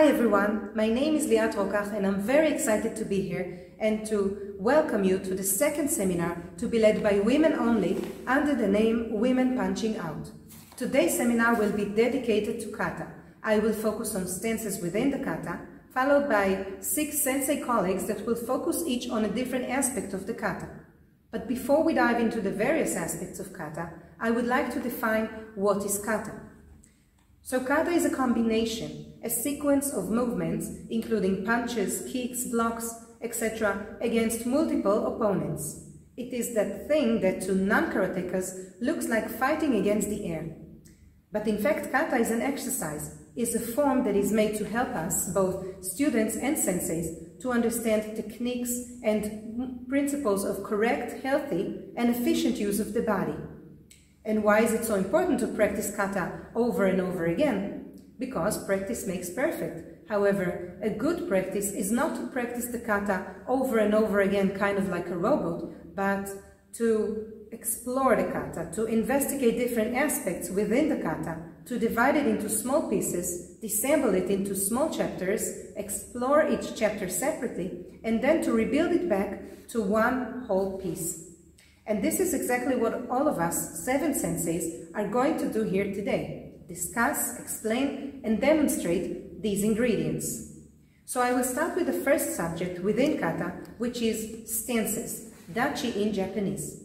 Hi everyone, my name is Liat Rokach and I'm very excited to be here and to welcome you to the second seminar to be led by women only under the name Women Punching Out. Today's seminar will be dedicated to kata. I will focus on stances within the kata, followed by six sensei colleagues that will focus each on a different aspect of the kata. But before we dive into the various aspects of kata, I would like to define what is kata. So kata is a combination, a sequence of movements, including punches, kicks, blocks, etc., against multiple opponents. It is that thing that to non-karatekas looks like fighting against the air. But in fact, kata is an exercise, is a form that is made to help us, both students and senseis, to understand techniques and principles of correct, healthy, and efficient use of the body. And why is it so important to practice kata over and over again? Because practice makes perfect. However, a good practice is not to practice the kata over and over again, kind of like a robot, but to explore the kata, to investigate different aspects within the kata, to divide it into small pieces, disassemble it into small chapters, explore each chapter separately, and then to rebuild it back to one whole piece. And this is exactly what all of us, seven senseis, are going to do here today. Discuss, explain, and demonstrate these ingredients. So I will start with the first subject within kata, which is stances, dachi in Japanese.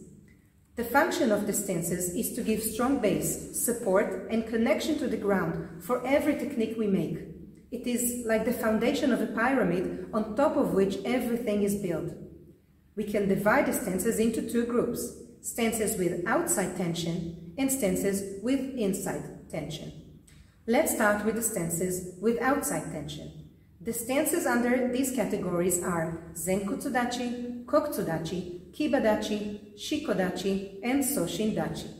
The function of the stances is to give strong base, support, and connection to the ground for every technique we make. It is like the foundation of a pyramid on top of which everything is built. We can divide the stances into two groups, stances with outside tension and stances with inside tension. Let's start with the stances with outside tension. The stances under these categories are Zenkutsudachi, Kokutsudachi, Kibadachi, Shikodachi, and Soshindachi.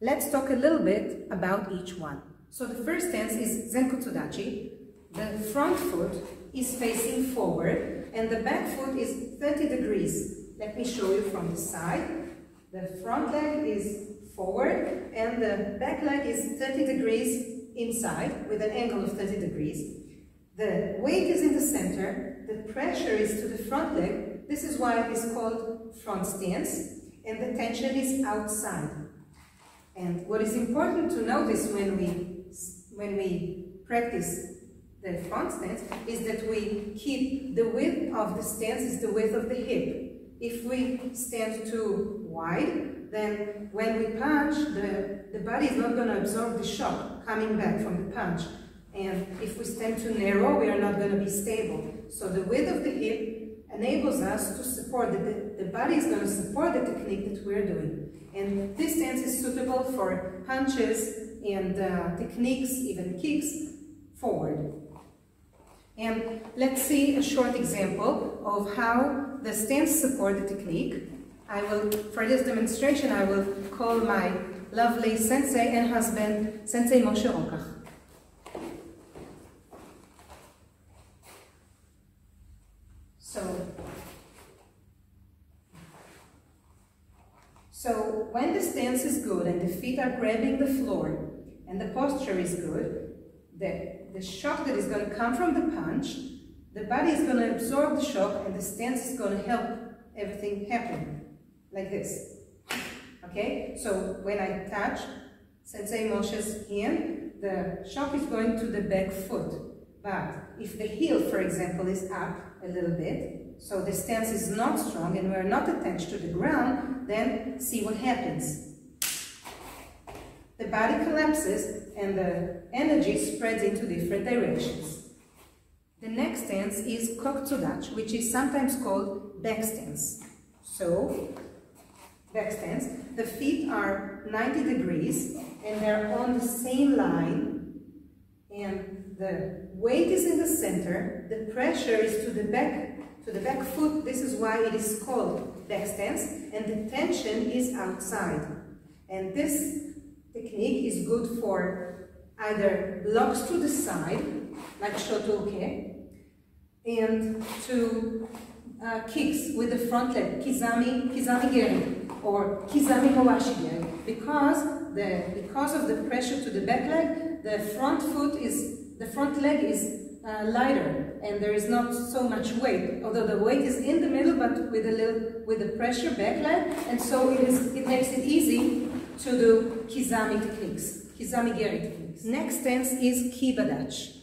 Let's talk a little bit about each one. So the first stance is Zenkutsudachi. The front foot is facing forward and the back foot is 30 degrees. Let me show you from the side. The front leg is forward and the back leg is 30 degrees inside with an angle of 30 degrees. The weight is in the center, the pressure is to the front leg. This is why it is called front stance and the tension is outside. And what is important to notice when we, when we practice the front stance is that we keep the width of the stance is the width of the hip. If we stand too wide, then when we punch, the, the body is not going to absorb the shock coming back from the punch. And if we stand too narrow, we are not going to be stable. So the width of the hip enables us to support, the, the, body is going to support the technique that we're doing. And this stance is suitable for punches and uh, techniques, even kicks, forward. And let's see a short example of how the stance support the technique. I will, for this demonstration, I will call my lovely sensei and husband, Sensei Moshe Rokach. So, so when the stance is good and the feet are grabbing the floor and the posture is good, the, the shock that is going to come from the punch, the body is going to absorb the shock and the stance is going to help everything happen, like this. Okay, so when I touch Sensei Moshe's hand, the shock is going to the back foot. But if the heel, for example, is up a little bit, so the stance is not strong and we're not attached to the ground, then see what happens. The body collapses and the energy spreads into different directions. The next stance is kokutsudachi, which is sometimes called back stance. So, back stance, the feet are 90 degrees and they're on the same line. And the weight is in the center, the pressure is to the back, to the back foot, this is why it is called back stance, and the tension is outside. And this technique is good for either blocks to the side, like shuto uke, and to uh, kicks with the front leg, kizami, kizami geri, or kizami mawashi geri, because the because of the pressure to the back leg, the front foot is the front leg is uh, lighter and there is not so much weight, although the weight is in the middle but with a little with the pressure back leg, and so it is it makes it easy to do kizami techniques, kizami geri techniques. Next stance is kibadachi.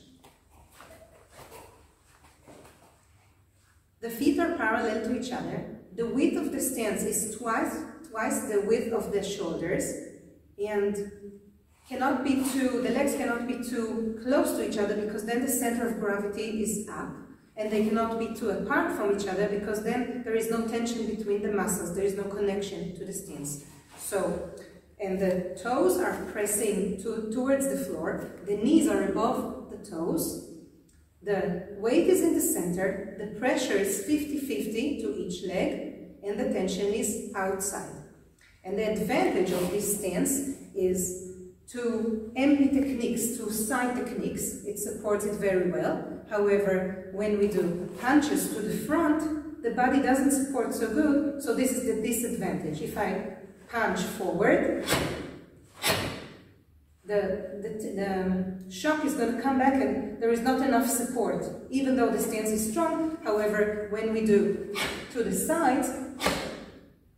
The feet are parallel to each other. The width of the stance is twice twice the width of the shoulders, and cannot be too, the legs cannot be too close to each other because then the center of gravity is up and they cannot be too apart from each other because then there is no tension between the muscles, there is no connection to the stance. So, and the toes are pressing to, towards the floor, the knees are above the toes, the weight is in the center, the pressure is 50-50 to each leg, and the tension is outside. And the advantage of this stance is to empty techniques, to side techniques, it supports it very well. However, when we do punches to the front, the body doesn't support so good, so this is the disadvantage. If I punch forward, the, the, the shock is going to come back and there is not enough support, even though the stance is strong. However, when we do to the side,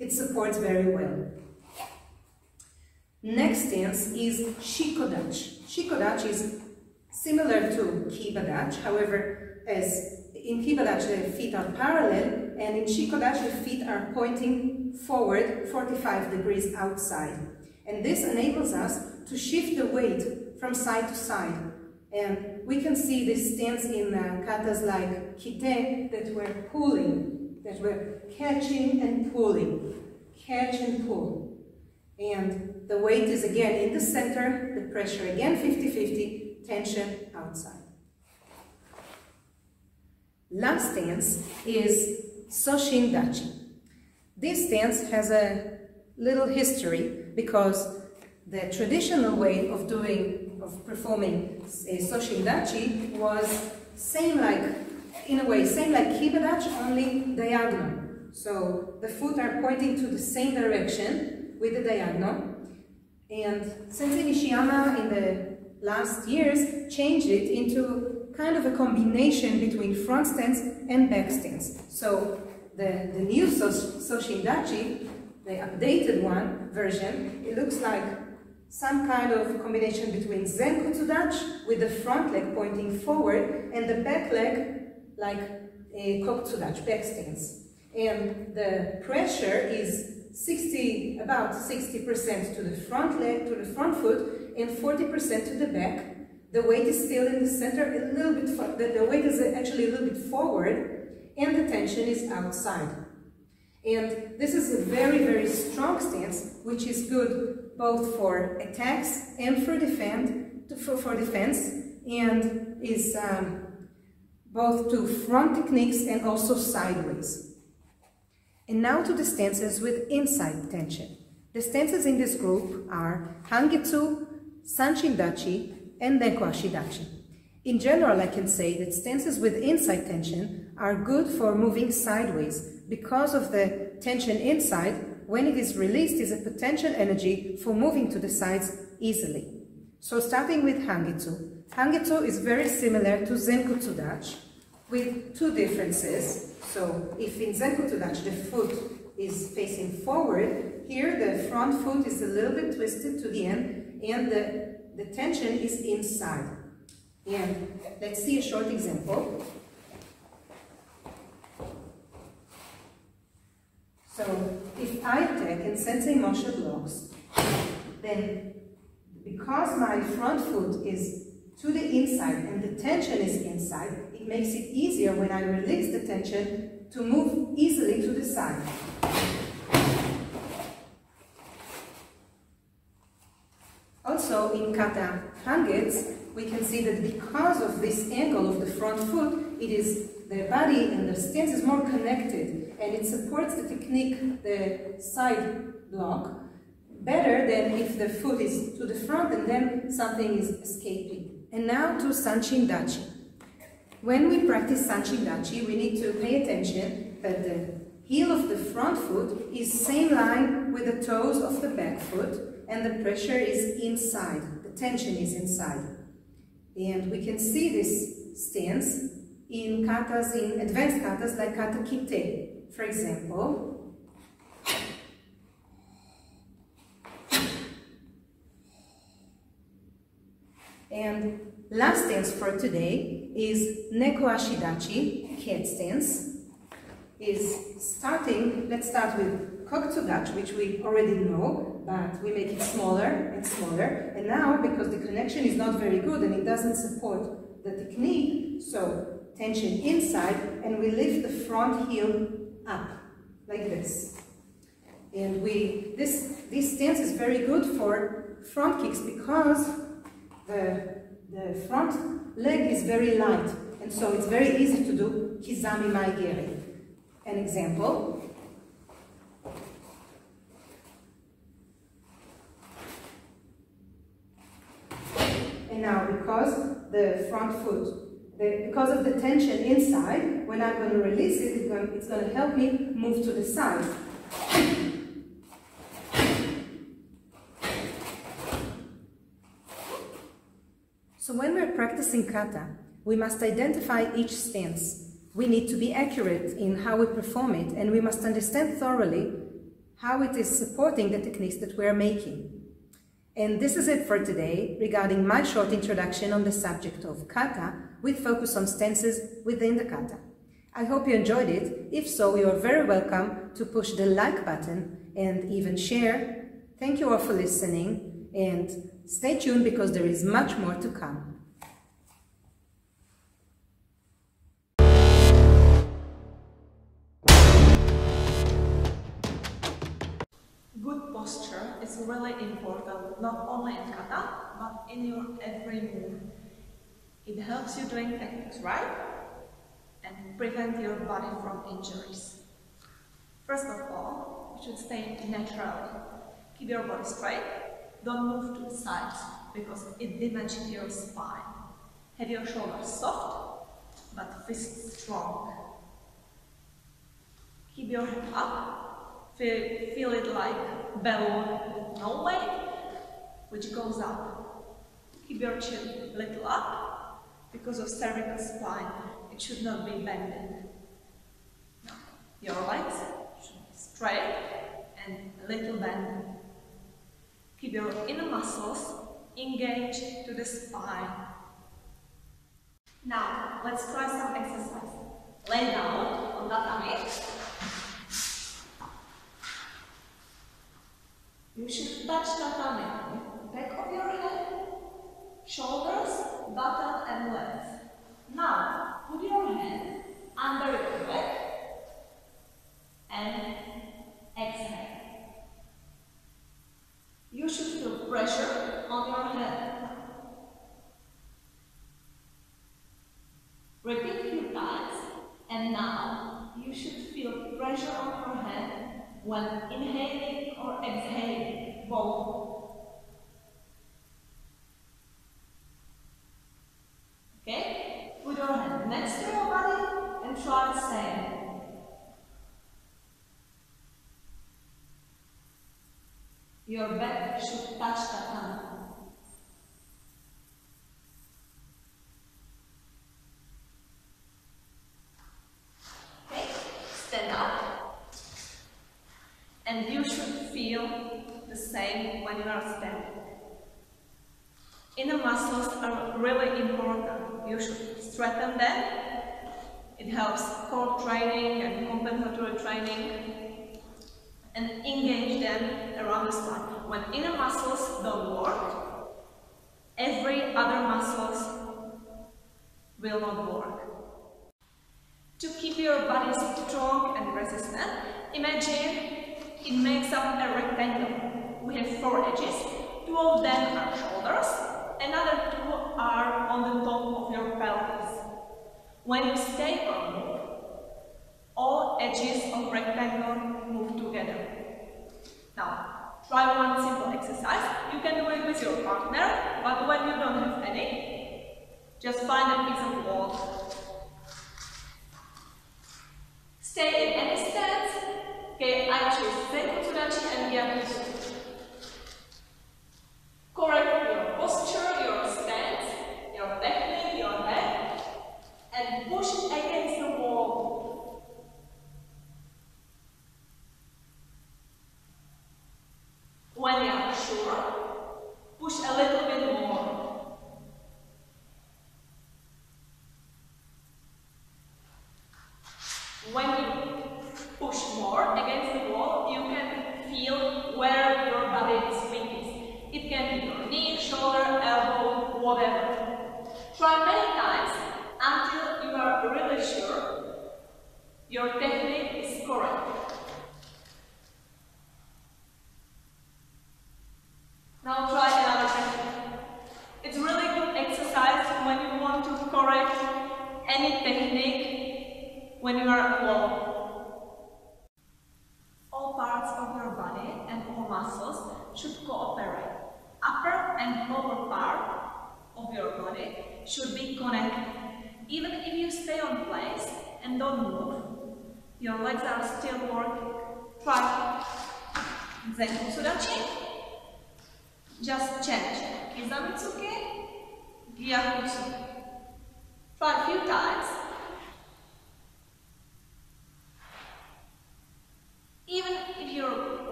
it supports very well. Next stance is shikodachi. Shikodachi is similar to kibadachi, however, as in kibadachi the feet are parallel, and in shikodachi the feet are pointing forward 45 degrees outside. And this enables us to shift the weight from side to side. And we can see this stance in uh, katas like kite that we're pulling, that we're catching and pulling, catch and pull. And the weight is again in the center, the pressure again 50-50, tension outside. Last stance is Soshin Dachi. This stance has a little history because the traditional way of doing, of performing a Soshin Dachi was same like, in a way, same like Kibadachi, only diagonal. So the foot are pointing to the same direction with the diagonal, and Sensei Nishiyama in the last years changed it into kind of a combination between front stance and back stance. So the, the new Soshindachi, the updated one version, it looks like some kind of combination between Zenkutsudachi with the front leg pointing forward and the back leg like uh, a Kokutsudachi, back stance. And the pressure is 60, about 60% to the front leg, to the front foot, and 40% to the back. The weight is still in the center, a little bit, the, the weight is actually a little bit forward, and the tension is outside. And this is a very, very strong stance, which is good both for attacks and for, defend, for, for defense, and is um, both to front techniques and also sideways. And now to the stances with inside tension. The stances in this group are Hangetsu, Sanchin-dachi, and Neko-ashidachi. In general, I can say that stances with inside tension are good for moving sideways because of the tension inside, when it is released, is a potential energy for moving to the sides easily. So starting with Hangetsu. Hangetsu is very similar to Zenkutsudachi with two differences. So if in Zenkutsudachi the foot is facing forward, here the front foot is a little bit twisted to the end and the, the tension is inside. And let's see a short example. So if I take and Sensei Moshe blocks, then because my front foot is to the inside and the tension is inside, it makes it easier when I release the tension to move easily to the side. Also, in kata hangets, we can see that because of this angle of the front foot, it is the body and the stance is more connected and it supports the technique, the side block, better than if the foot is to the front and then something is escaping. And now to Sanchin Dachi. When we practice Sanchin-dachi, we need to pay attention that the heel of the front foot is same line with the toes of the back foot and the pressure is inside, the tension is inside. And we can see this stance in katas, in advanced katas like kata kite. For example, and last stance for today is neko ashidachi, cat stance. Is starting, let's start with kokutsudachi, which we already know, but we make it smaller and smaller. And now, because the connection is not very good and it doesn't support the technique, so tension inside, and we lift the front heel up, like this. And we, this, this stance is very good for front kicks because the, the front leg is very light, and so it's very easy to do kizami mae geri. An example. And now, because the front foot the, because of the tension inside, when I'm going to release it, it's going, it's going to help me move to the side. So when we're practicing kata, we must identify each stance. We need to be accurate in how we perform it, and we must understand thoroughly how it is supporting the techniques that we're making. And this is it for today regarding my short introduction on the subject of kata with focus on stances within the kata. I hope you enjoyed it. If so, you are very welcome to push the like button and even share. Thank you all for listening and stay tuned because there is much more to come. Good posture is really important, not only in kata, but in your every move. It helps you doing techniques right and prevent your body from injuries. First of all, you should stay naturally. Keep your body straight, don't move to the sides because it damages your spine. Have your shoulders soft, but fists strong. Keep your head up, feel, feel it like balloon with no weight, which goes up. Keep your chin a little up, because of cervical spine, it should not be bending. No. Your legs should be straight and a little bend. Keep your inner muscles engaged to the spine. Now, let's try some exercise. Lay down on that tatami. You should touch tatami back of your head, shoulders, buttock and legs. Now, put your hand under your back and exhale. You should feel pressure on your head. Repeat few times and now you should feel pressure on your head when inhaling or exhaling both Okay? Put your hand next to your body and try the same. Your back should touch the hand. Okay, stand up. And you should feel the same when you are standing. Inner muscles are really important. You should strengthen them. It helps core training and compensatory training and engage them around the spine. When inner muscles don't work, every other muscles will not work. To keep your body strong and resistant, imagine it makes up a rectangle. We have four edges. Two of them are shoulders, another two are on the top of your pelvis. When you stay on, all edges of rectangle move together. Now, try one simple exercise. You can do it with your partner, but when you don't have any, just find a piece of wall. Stay in any stance. Okay, I choose Zenkutsudachi and Gyakuzu. Correct your posture, your stance, your back leg, your head, and push against the wall.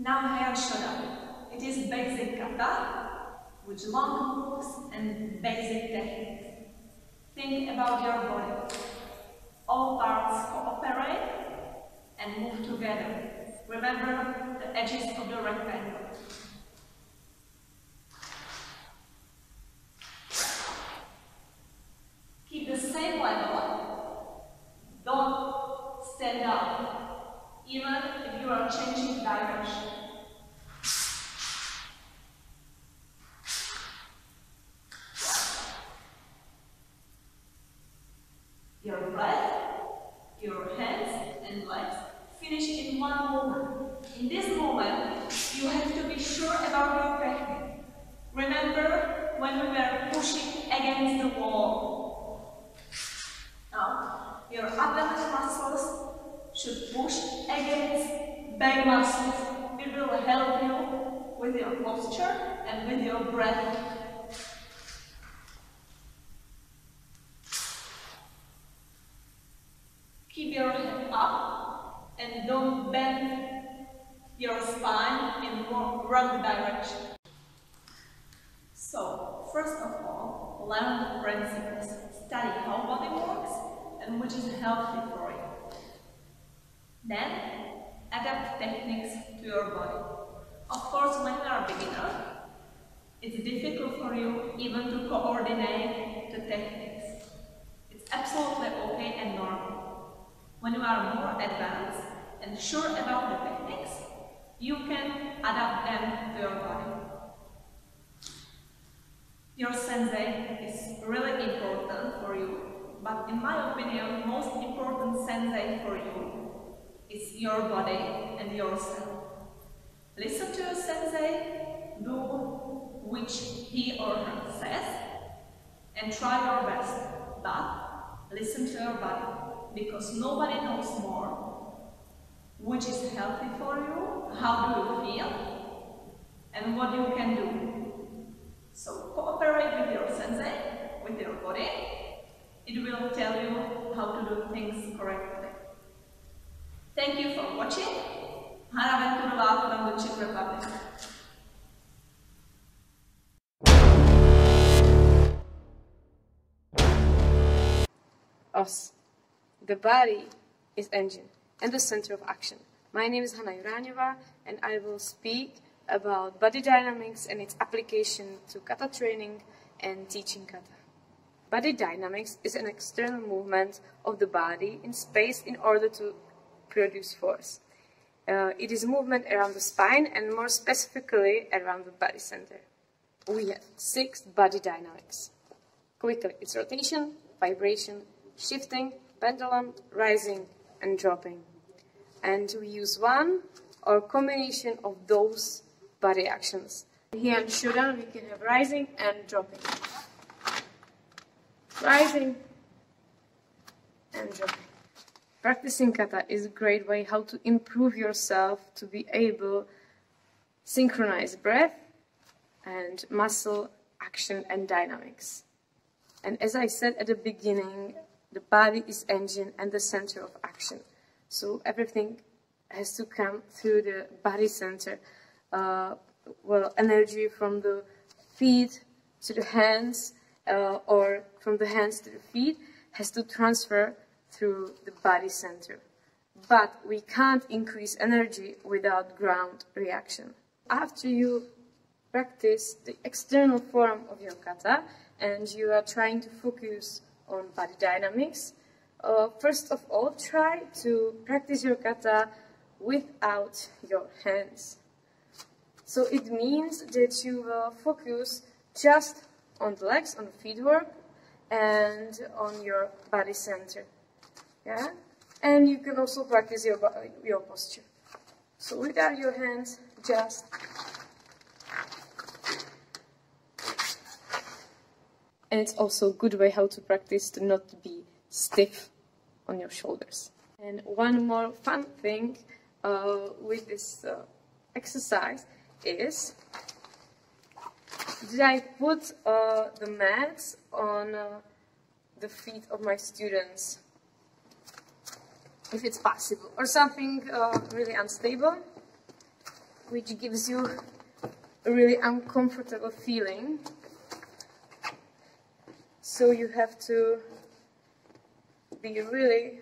Now Heian Shodan. It is basic kata which long hooks and basic technique. Think about your body. All parts cooperate and move together. Remember the edges of the rectangle. yourself. Listen to your sensei, do which he or her says, and try your best. But listen to your body, because nobody knows more which is healthy for you, how do you feel, and what you can do. So cooperate with your sensei, with your body. It will tell you how to do things correctly. Thank you for watching. Hanaventurova the Us. The body is engine and the center of action. My name is Hanna Uranieva and I will speak about body dynamics and its application to kata training and teaching kata. Body dynamics is an external movement of the body in space in order to produce force. Uh, it is movement around the spine and more specifically around the body center. We have six body dynamics. Quickly, it's rotation, vibration, shifting, pendulum, rising, and dropping. And we use one or combination of those body actions. Here in Shodan, we can have rising and dropping. Rising and dropping. Practicing kata is a great way how to improve yourself to be able synchronize breath and muscle action and dynamics. And as I said at the beginning, the body is engine and the center of action. So everything has to come through the body center. Uh, well, energy from the feet to the hands uh, or from the hands to the feet has to transfer through the body center. But we can't increase energy without ground reaction. After you practice the external form of your kata and you are trying to focus on body dynamics, uh, first of all, try to practice your kata without your hands. So it means that you will focus just on the legs, on the feet work, and on your body center. Yeah? And you can also practice your, your posture. So without your hands, just and it's also a good way how to practice to not be stiff on your shoulders. And one more fun thing uh, with this uh, exercise is did I put uh, the mats on uh, the feet of my students if it's possible or something uh, really unstable which gives you a really uncomfortable feeling so you have to be really,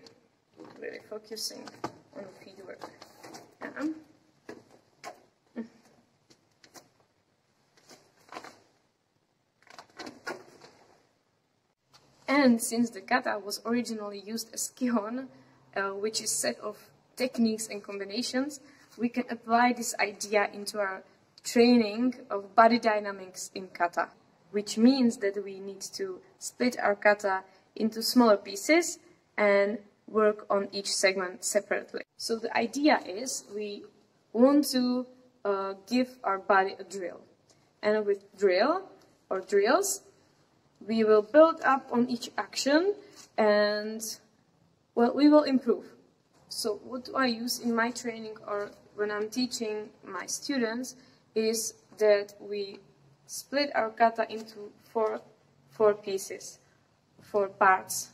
really focusing on feed work. Yeah. And since the kata was originally used as kihon, uh, which is set of techniques and combinations, we can apply this idea into our training of body dynamics in kata which means that we need to split our kata into smaller pieces and work on each segment separately. So the idea is we want to uh, give our body a drill. And with drill or drills, we will build up on each action and well, we will improve. So what do I use in my training or when I'm teaching my students is that we split our kata into four, four pieces, four parts,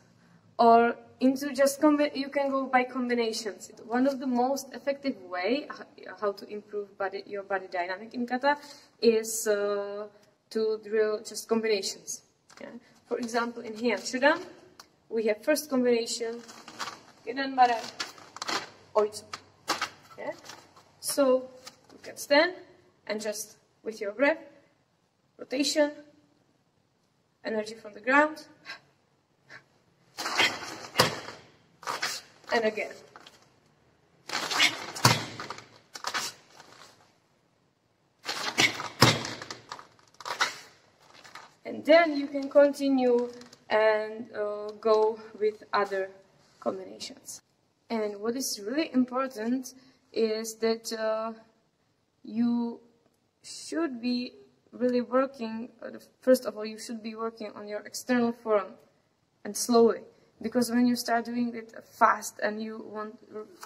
or into just you can go by combinations. One of the most effective way how to improve body, your body dynamic in kata is uh, to drill just combinations. For example, in Heian Shodan, we have first combination, Gedan Bara, Oizu. Yeah? So you can stand and just with your breath rotation, energy from the ground, and again. And then you can continue and uh, go with other combinations. And what is really important is that uh, you should be really working, uh, first of all, you should be working on your external form and slowly. Because when you start doing it fast and you want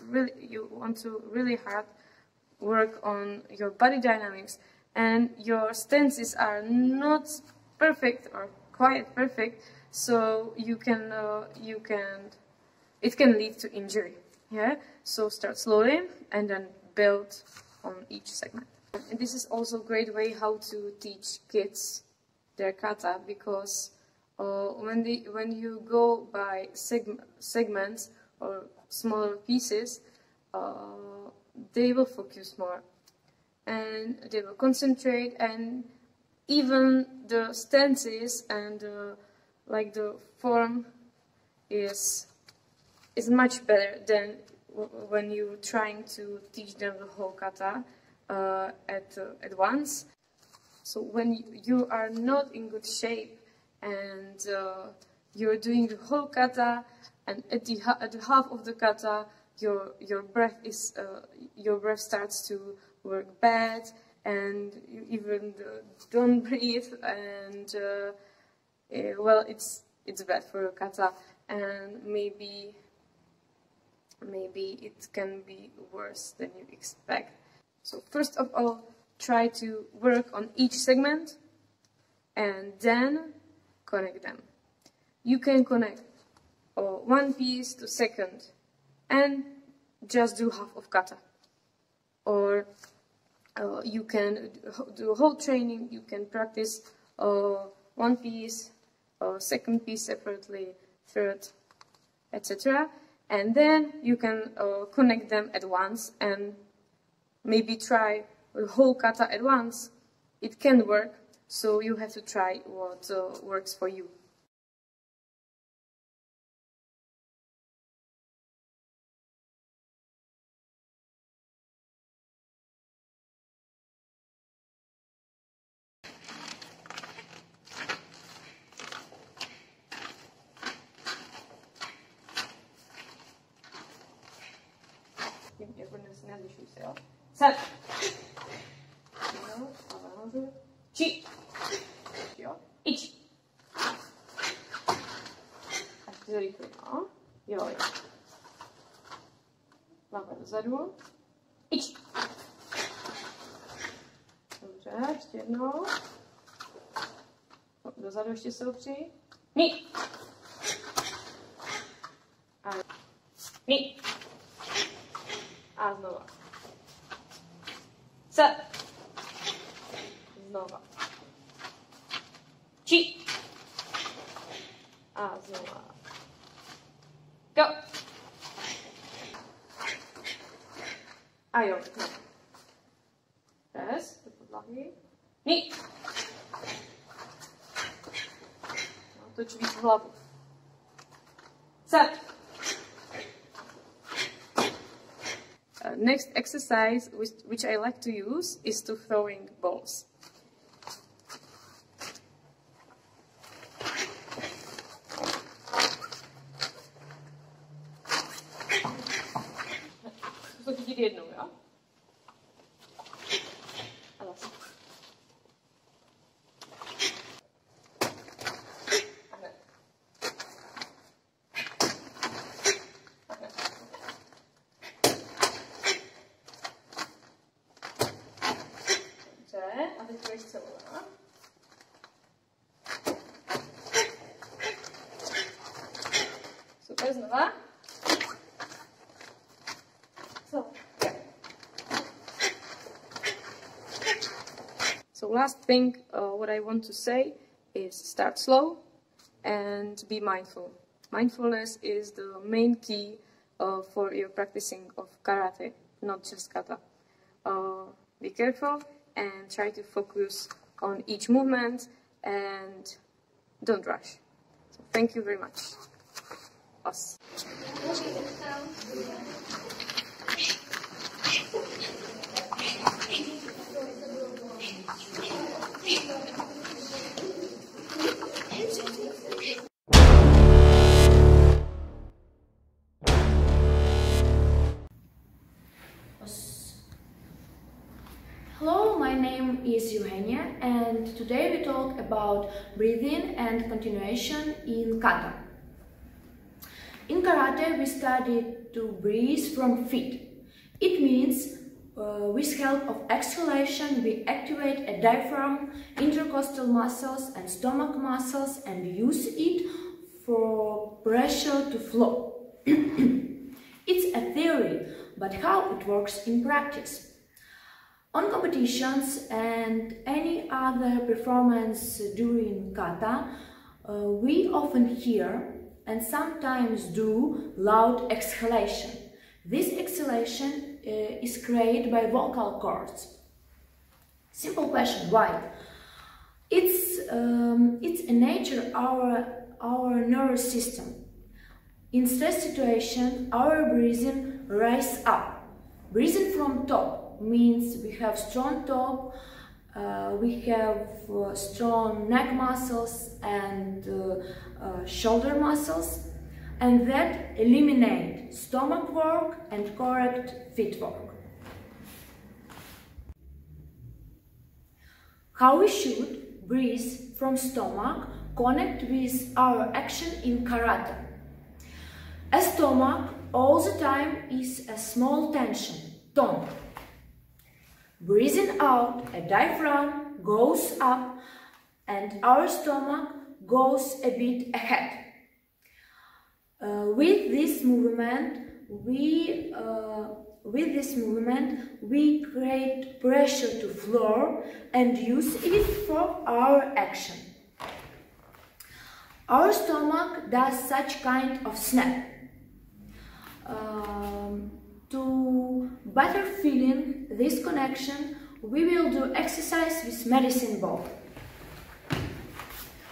really, you want to really hard work on your body dynamics and your stances are not perfect or quite perfect, so you can, uh, you can, it can lead to injury. Yeah. So start slowly and then build on each segment. And this is also a great way how to teach kids their kata because uh, when, the, when you go by seg segments or smaller pieces, uh, they will focus more and they will concentrate and even the stances and uh, like the form is is much better than when you're trying to teach them the whole kata uh, at uh, at once. So when you are not in good shape and uh, you're doing the whole kata, and at the, at the half of the kata, your your breath is uh, your breath starts to work bad, and you even don't breathe, and uh, eh, well, it's it's bad for your kata, and maybe maybe it can be worse than you expect. So first of all, try to work on each segment, and then connect them. You can connect uh, one piece to second and just do half of kata. Or uh, you can do whole training, you can practice uh, one piece, or second piece separately, third, etc. And then you can uh, connect them at once and maybe try a whole kata at once. It can work, so you have to try what uh, works for you. Ještě se opři. Ni. A ni. A znova. Se. Znova. Či. A znova. Go. A jo. No. Víc. Set. Uh, next exercise, which, which I like to use, is to throwing balls. Last thing, uh, what I want to say is start slow and be mindful. Mindfulness is the main key uh, for your practicing of karate, not just kata. Uh, be careful and try to focus on each movement and don't rush. So thank you very much. Us. Today we talk about breathing and continuation in kata. In karate we study to breathe from feet. It means uh, with help of exhalation we activate a diaphragm, intercostal muscles and stomach muscles and use it for pressure to flow. it's a theory, but how it works in practice? On competitions and any other performance during kata, uh, we often hear and sometimes do loud exhalation. This exhalation uh, is created by vocal cords. Simple question, why? It's, um, it's a nature our, our nervous system. In stress situation, our breathing rise up. Breathing from top means we have strong top, uh, we have uh, strong neck muscles and uh, uh shoulder muscles and that eliminate stomach work and correct feet work. How we should breathe from stomach connect with our action in karate. A stomach all the time is a small tension, tone. Breathing out, a diaphragm goes up and our stomach goes a bit ahead. Uh, with this movement, we uh, with this movement we create pressure to floor and use it for our action. Our stomach does such kind of snap. Um, to better feeling this connection, we will do exercise with medicine ball.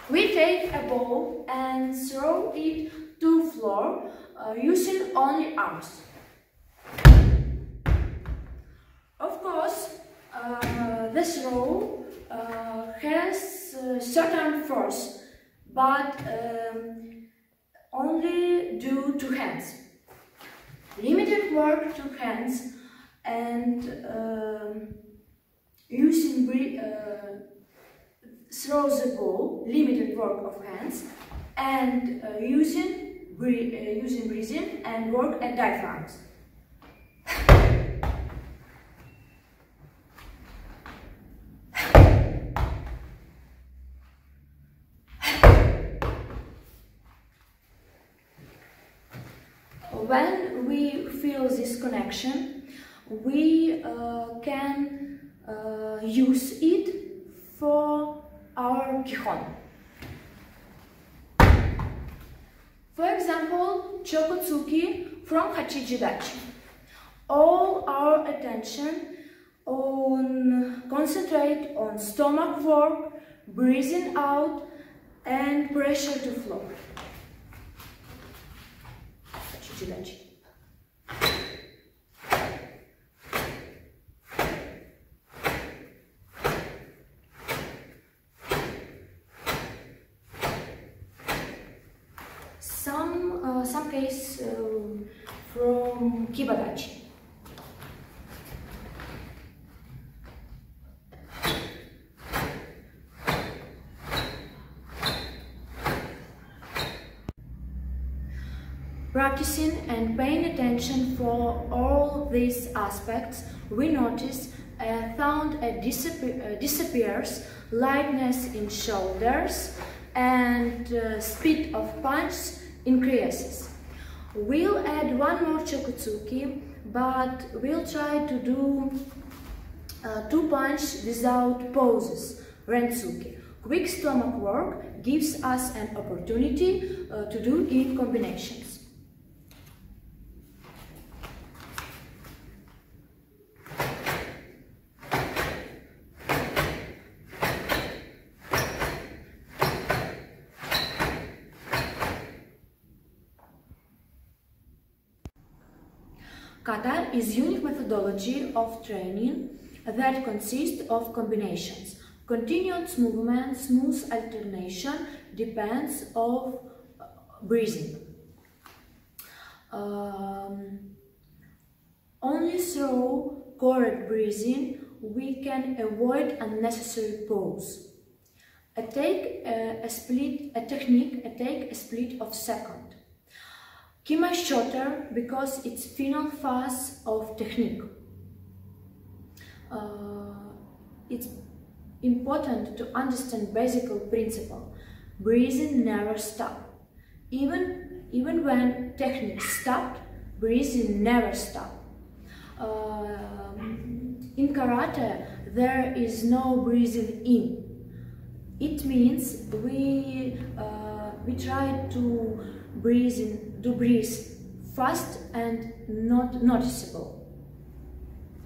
We take a ball and throw it to floor uh, using only arms. Of course, uh, this row uh, has uh, certain force, but um, only due to hands. Limited work to hands and um, using uh, throw the ball, limited work of hands, and uh, using uh, using breathing and work at diaphragms. When this connection, we uh, can uh, use it for our Kihon. For example, Chokutsuki from Hachijidachi. All our attention on concentrate on stomach work, breathing out, and pressure to floor. Hachijidachi. some case um, from Kibadachi. Practicing and paying attention for all these aspects, we notice a thumb uh, disappear, uh, disappears, lightness in shoulders, and uh, speed of punch increases. We'll add one more chokutsuki, but we'll try to do uh, two punch without pauses, rentsuki. Quick stomach work gives us an opportunity uh, to do in combinations. Kata is unique methodology of training that consists of combinations. Continuous movement, smooth alternation depends of breathing. Um, only through correct breathing we can avoid unnecessary pause. A take a, a split, a technique, a take a split of second. Kime because it's final phase of technique. Uh, it's important to understand basic principle. Breathing never stop. Even, even when technique stopped, breathing never stop. Uh, in karate, there is no breathing in. It means we, uh, we try to breathe do breathe fast and not noticeable.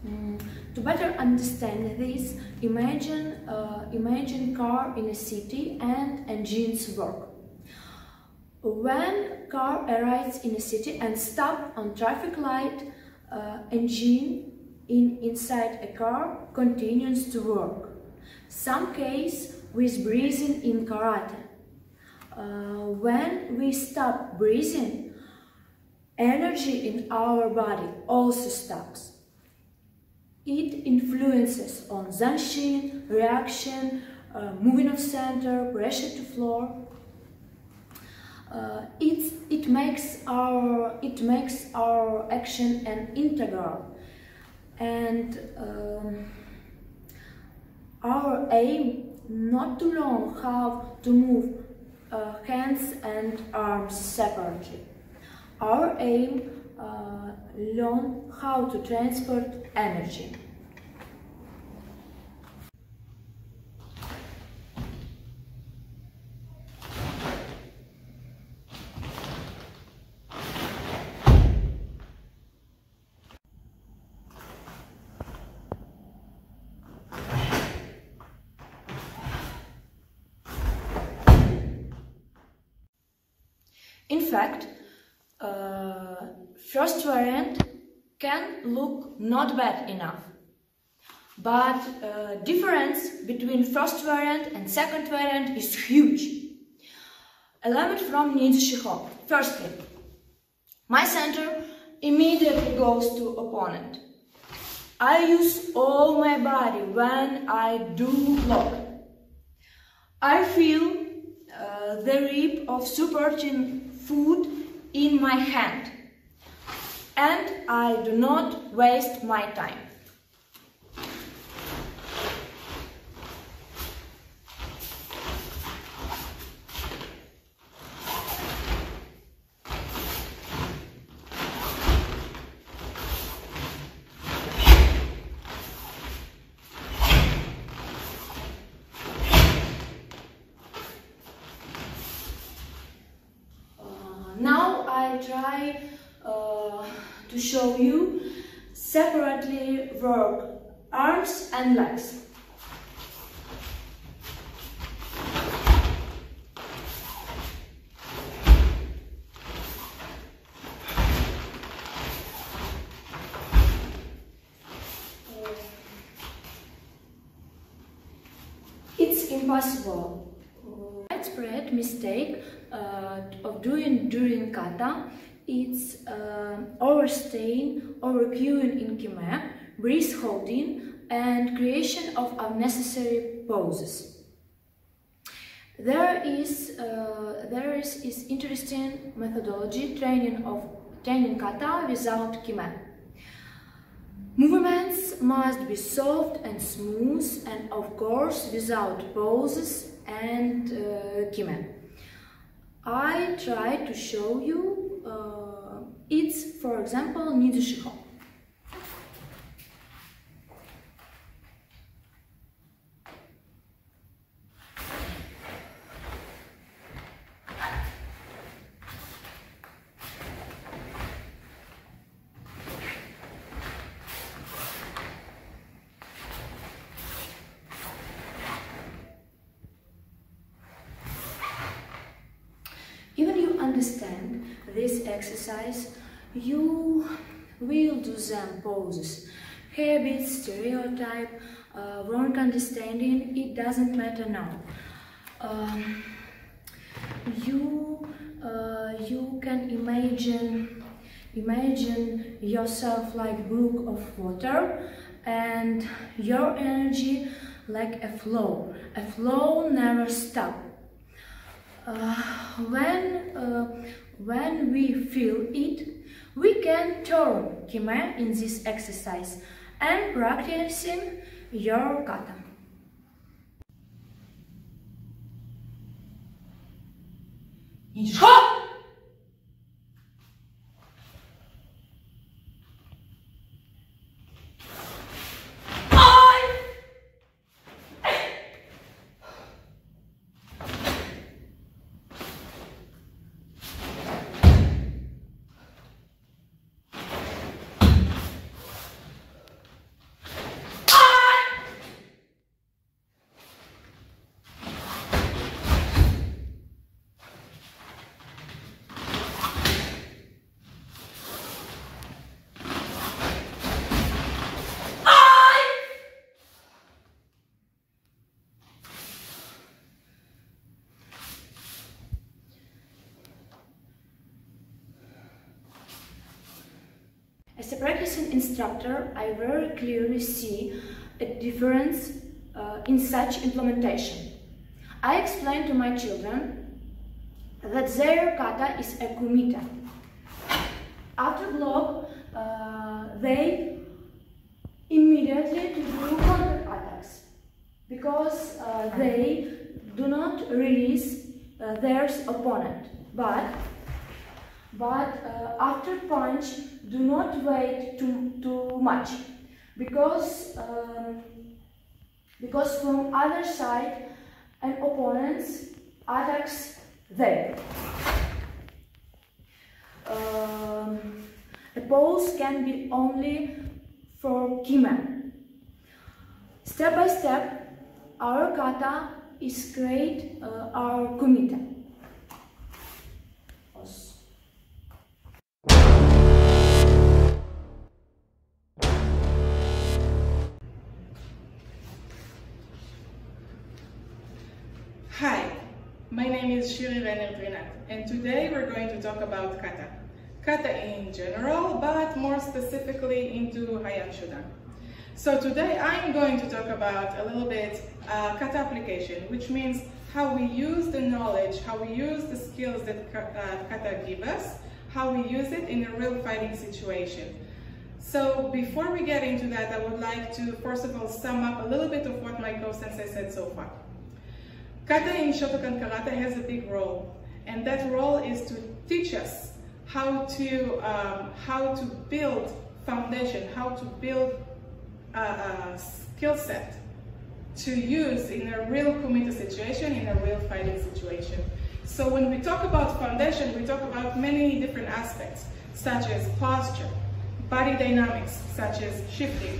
Mm, to better understand this, imagine uh, imagine car in a city and engines work. When car arrives in a city and stop on traffic light, uh, engine in inside a car continues to work. Some case with breathing in karate. Uh, when we stop breathing, energy in our body also stops. It influences on zanshin, reaction, uh, moving of center, pressure to floor. Uh, it, it makes our it makes our action an integral and um, our aim not to learn how to move uh, hands and arms separately. Our aim uh, learn how to transport energy. In fact, uh, first variant can look not bad enough. But uh, difference between first variant and second variant is huge. A Element from Shiho. Firstly, my center immediately goes to opponent. I use all my body when I do block. I feel uh, the rip of supporting food in my hand and I do not waste my time. Uh, now I try uh, to show you separately work arms and legs. It's impossible. Widespread mistake uh, of doing during kata it's uh, overstaying, overqueuing in kime, breath holding, and creation of unnecessary poses. There is uh, there is, is interesting methodology training of training kata without kime. Movements must be soft and smooth and of course without poses and uh, kime. I try to show you uh, it's for example Nijushiho. Even you understand this exercise, you will do them poses. Habits, stereotype, uh, wrong understanding, it doesn't matter now. Um, you, uh, you can imagine, imagine yourself like brook of water and your energy like a flow. A flow never stops. Uh, when, uh, when we feel it, we can turn kime in this exercise and practicing your kata. 인식! Practicing instructor, I very clearly see a difference uh, in such implementation. I explain to my children that their kata is a kumite. After block, uh, they immediately to do counter attacks because uh, they do not release uh, their opponent, but but uh, after punch do not wait too, too much because um, because from other side an opponent attacks them. Um, a pose can be only for kime. Step by step, our kata is create uh, our kumite. Shiri Renner Trinat, and today we're going to talk about kata. Kata in general, but more specifically into Heian Shodan. So today I'm going to talk about a little bit uh, kata application, which means how we use the knowledge, how we use the skills that uh, kata give us, how we use it in a real fighting situation. So before we get into that, I would like to first of all sum up a little bit of what my co-sensei said so far. Kata in Shotokan Karate has a big role, and that role is to teach us how to, um, how to build foundation, how to build a, a skill set to use in a real kumite situation, in a real fighting situation. So when we talk about foundation, we talk about many different aspects, such as posture, body dynamics, such as shifting,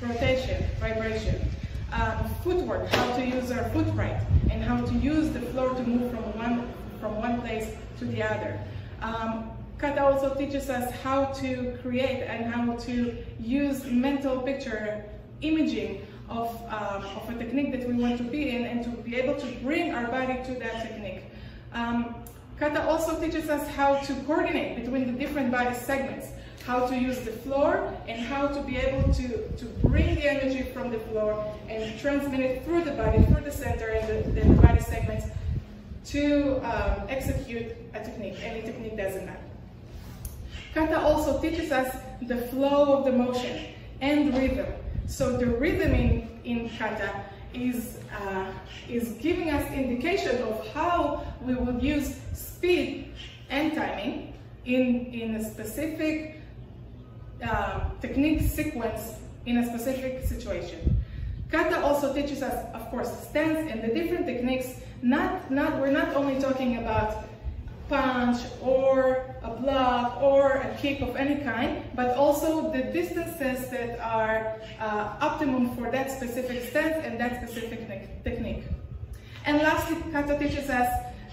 rotation, vibration, um, footwork, how to use our foot right, and how to use the floor to move from one, from one place to the other. Um, Kata also teaches us how to create and how to use mental picture imaging of, um, of a technique that we want to be in and to be able to bring our body to that technique. Um, Kata also teaches us how to coordinate between the different body segments how to use the floor and how to be able to, to bring the energy from the floor and transmit it through the body, through the center and the, the body segments to um, execute a technique. Any technique doesn't matter. Kata also teaches us the flow of the motion and rhythm. So the rhythm in, in kata is, uh, is giving us indication of how we will use speed and timing in, in a specific uh, technique sequence in a specific situation. Kata also teaches us, of course, stance and the different techniques. Not, not, we're not only talking about punch or a block or a kick of any kind, but also the distances that are uh, optimum for that specific stance and that specific technique. And lastly, Kata teaches us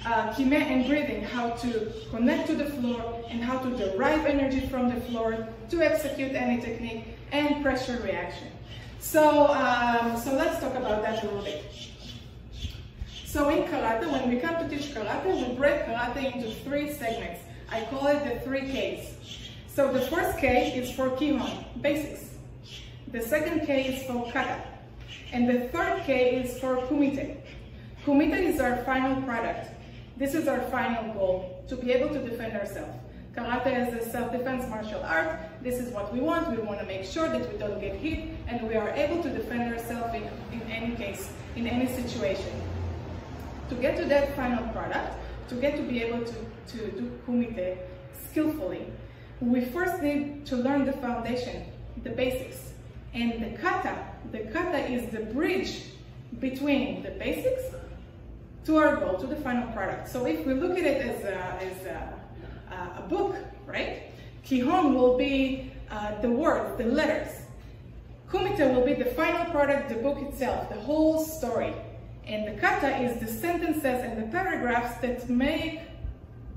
uh, kime and breathing, how to connect to the floor and how to derive energy from the floor to execute any technique and pressure reaction. So, um, so let's talk about that a little bit. So in karate, when we come to teach karate, we break karate into three segments. I call it the three Ks. So the first K is for kihon, basics. The second K is for kata. And the third K is for kumite. Kumite is our final product. This is our final goal, to be able to defend ourselves. Karate is a self-defense martial art. This is what we want. We want to make sure that we don't get hit and we are able to defend ourselves in, in any case, in any situation. To get to that final product, to get to be able to, to do kumite skillfully, we first need to learn the foundation, the basics. And the kata, the kata is the bridge between the basics to our goal, to the final product. So if we look at it as a, as a, a book, right? Kihon will be uh, the words, the letters. Kumite will be the final product, the book itself, the whole story. And the kata is the sentences and the paragraphs that make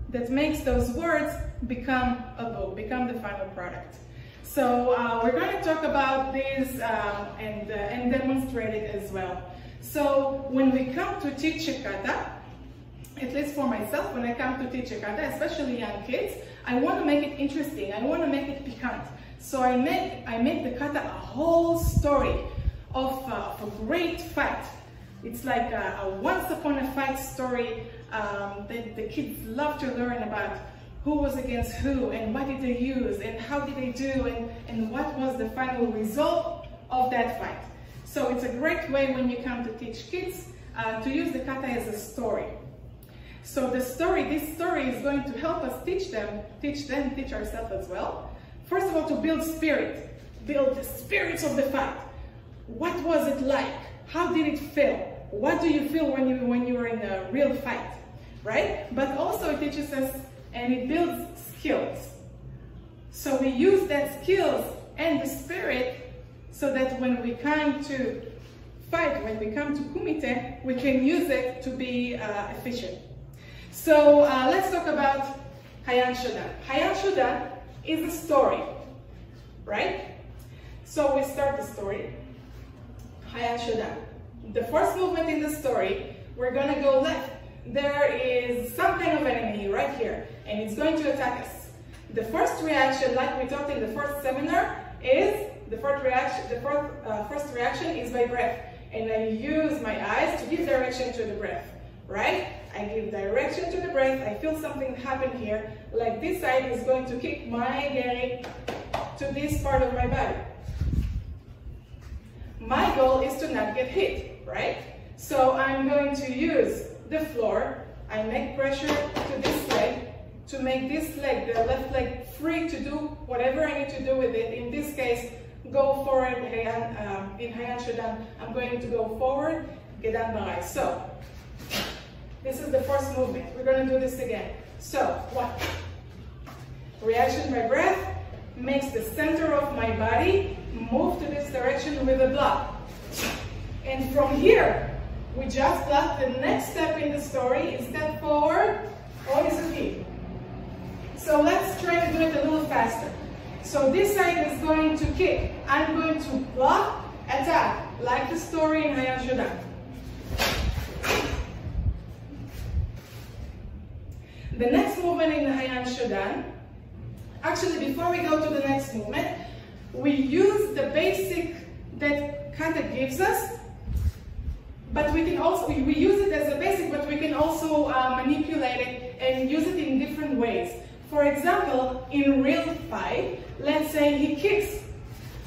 that makes those words become a book, become the final product. So uh, we're going to talk about this um, and, uh, and demonstrate it as well. So when we come to teach kata, at least for myself, when I come to teach kata, especially young kids, I want to make it interesting. I want to make it piquant. So I make, I make the kata a whole story of, uh, of a great fight. It's like a, a, once upon a fight story um, that the kids love to learn about who was against who and what did they use and how did they do and, and what was the final result of that fight. So it's a great way when you come to teach kids uh, to use the kata as a story. So the story, this story is going to help us teach them, teach them, teach ourselves as well. First of all, to build spirit, build the spirits of the fight. What was it like? How did it feel? What do you feel when you when you are in a real fight, right? But also it teaches us and it builds skills. So we use that skills and the spirit so that when we come to fight, when we come to kumite, we can use it to be uh, efficient. So uh, let's talk about Heian Shodan. Shodan is a story, right? So we start the story. Shodan. The first movement in the story, we're gonna go left. There is some kind of enemy right here, and it's going to attack us. The first reaction, like we talked in the first seminar, is the first reaction. The first, uh, first reaction is by breath, and I use my eyes to give direction to the breath. Right? I give direction to the breath. I feel something happen here. Like this side is going to kick mae geri to this part of my body. My goal is to not get hit, right? So I'm going to use the floor. I make pressure to this leg to make this leg, the left leg, free to do whatever I need to do with it. In this case, go forward um, in Heian Shodan. I'm going to go forward, Gedan Barai. So, this is the first movement. We're going to do this again. So, one. Reaction by breath makes the center of my body move to this direction with a block. And from here, we just block the next step in the story is step forward, Oizuki. So let's try to do it a little faster. So this side is going to kick. I'm going to block, attack, like the story in Heian Shodan. The next movement in Heian Shodan, actually before we go to the next movement, we use the basic that kata gives us, but we can also, we use it as a basic, but we can also uh, manipulate it and use it in different ways. For example, in real fight, let's say he kicks,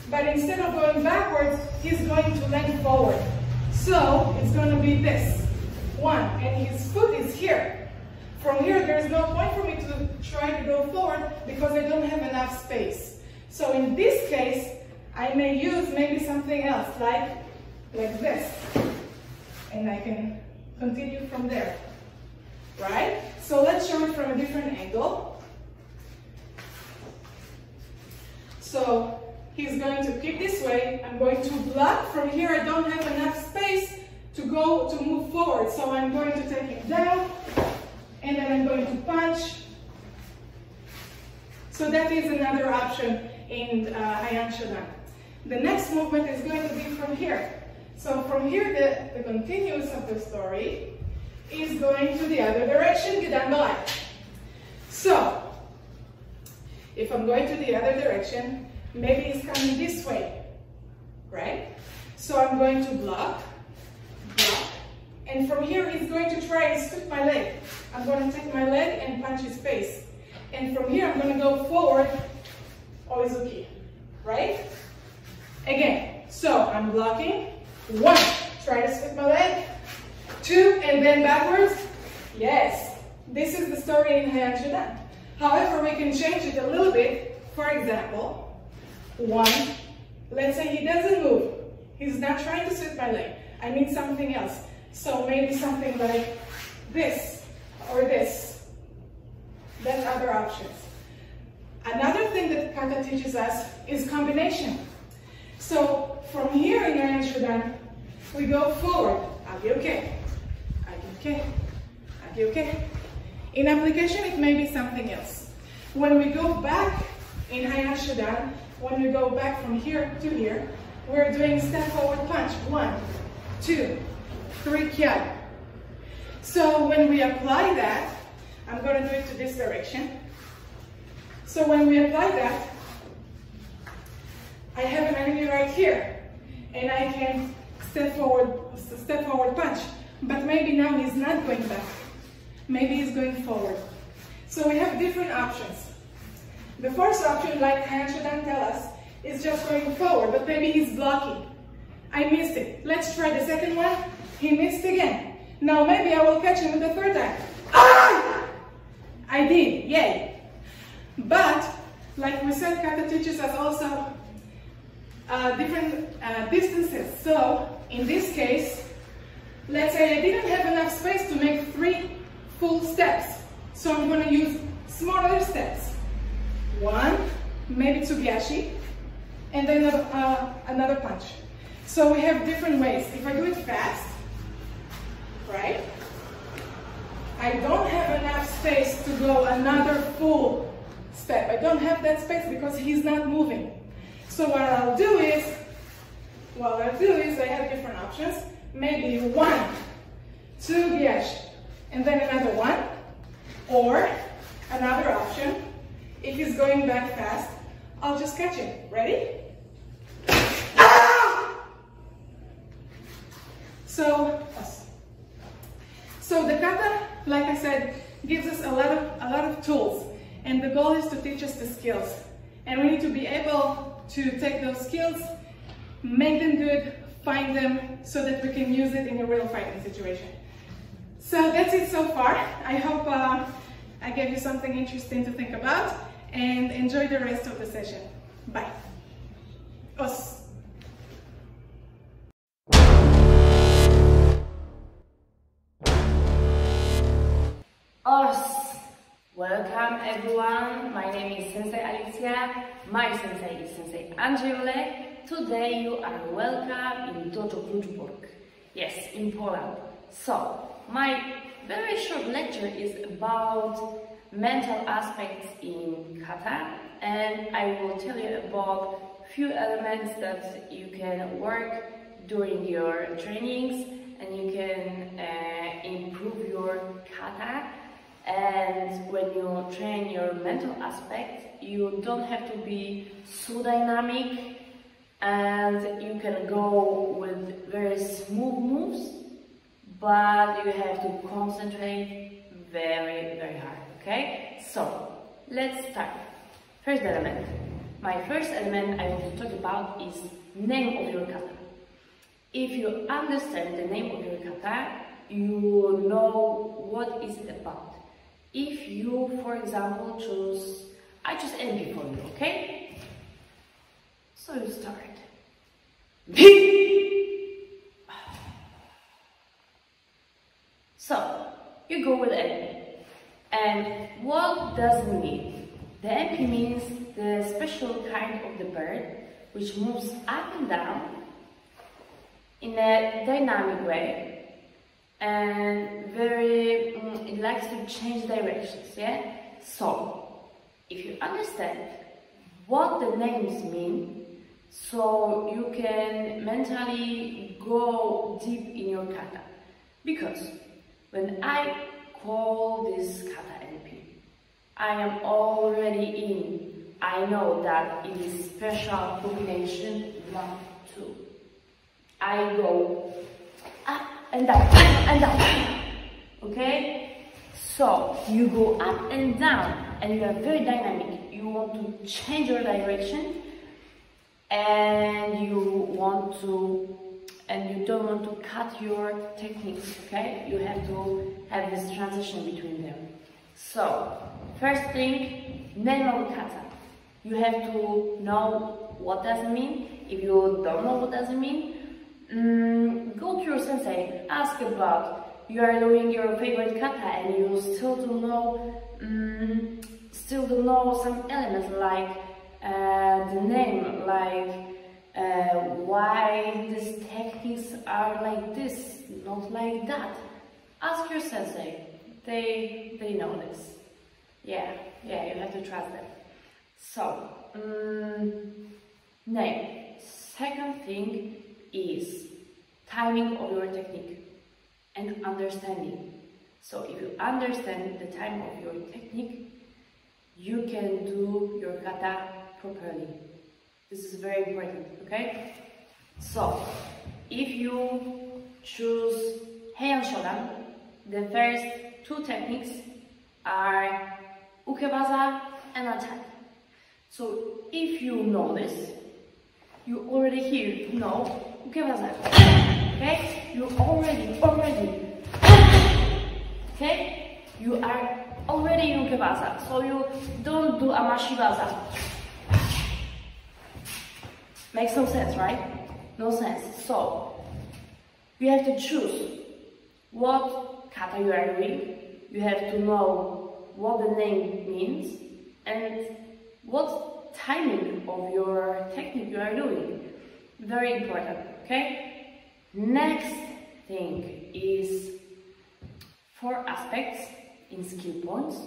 but instead of going backwards, he's going to lean forward. So it's going to be this, one, and his foot is here. From here, there's no point for me to try to go forward because I don't have enough space. So in this case, I may use maybe something else, like, like this. And I can continue from there, right? So let's show it from a different angle. So he's going to kick this way. I'm going to block. From here, I don't have enough space to go to move forward. So I'm going to take him down and then I'm going to punch. So that is another option in uh, Shodan. The next movement is going to be from here. So from here, the, the continuous of the story is going to the other direction, Gedan Barai. So, if I'm going to the other direction, maybe it's coming this way, right? So I'm going to block, block, and from here he's going to try and sweep my leg. I'm going to take my leg and punch his face. And from here I'm going to go forward, oizuki, right? Again, so I'm blocking, one, try to sweep my leg, two, and then backwards, yes. This is the story in Heian Shodan. However, we can change it a little bit. For example, one, let's say he doesn't move. He's not trying to sweep my leg. I need something else. So maybe something like this or this. That's other options. Another thing that Kata teaches us is combination. So from here in Heian Shodan, we go forward. I'll be okay. I'll be okay. I'll be okay. In application, it may be something else. When we go back in Shodan, when we go back from here to here, we're doing step forward punch. One, two, three, kiai. So when we apply that, I'm going to do it to this direction. So when we apply that, I have an enemy right here. And I can step forward, step forward punch. But maybe now he's not going back. Maybe he's going forward. So we have different options. The first option, like Heian Shodan tell us, is just going forward, but maybe he's blocking. I missed it. Let's try the second one. He missed again. Now maybe I will catch him the third time. Ah! I did, yay. But, like we said, kata teaches us also uh, different uh, distances. So, in this case, let's say I didn't have enough space to make three full steps. So I'm going to use smaller steps. One, maybe tsugiashi, and then uh, another punch. So we have different ways. If I do it fast, right? I don't have enough space to go another full step. I don't have that space because he's not moving. So what I'll do is, what I'll do is I have different options. Maybe one, two, yes, and then another one. Or another option, if he's going back fast, I'll just catch him. Ready? Ah! So, so the kata, like I said, gives us a lot of a lot of tools, and the goal is to teach us the skills. And we need to be able to take those skills, make them good, find them, so that we can use it in a real fighting situation. So that's it so far. I hope uh, I gave you something interesting to think about and enjoy the rest of the session. Bye. Os. Os. Welcome everyone. My name is Sensei Alicia. My sensei is Sensei Angele. Today you are welcome in Dojo Kluczbork. Yes, in Poland. So, my very short lecture is about mental aspects in kata and I will tell you about few elements that you can work during your trainings and you can uh, improve your kata and when you train your mental aspect you don't have to be so dynamic and you can go with very smooth moves but you have to concentrate very, very hard, okay? So, let's start. First element. My first element I want to talk about is name of your kata. If you understand the name of your kata, you know what is it about. If you, for example, choose, I choose Enpi for you, okay? So you start. So, you go with Enpi. And what does it mean? The Enpi means the special kind of the bird which moves up and down in a dynamic way and very, mm, it likes to change directions, yeah? So, if you understand what the names mean, so you can mentally go deep in your kata. Because when I call this kata Enpi, I am already in. I know that it is special combination one, two. I go up and down, up and down. Okay? So you go up and down and you are very dynamic. You want to change your direction and you want to and you don't want to cut your techniques, okay? You have to have this transition between them. So, first thing, name of kata. You have to know what does it mean. If you don't know what does it mean, um, go to your sensei, ask about you are doing your favorite kata and you still don't know, um, still don't know some elements like uh, the name, like uh, why these techniques are like this, not like that. Ask your sensei. They they know this. Yeah, yeah, you have to trust them. So, um, name. Second thing is timing of your technique and understanding. So if you understand the time of your technique, you can do your kata properly. This is very important, okay? So, if you choose Heian Shodan, the first two techniques are ukewaza and attack. So, if you know this, you already here know ukewaza. Okay? You already, already. Okay? You are already in ukewaza. So you don't do amashiwaza. Makes no sense, right? No sense. So, you have to choose what kata you are doing. You have to know what the name means and what timing of your technique you are doing. Very important, okay? Next thing is four aspects in skill points.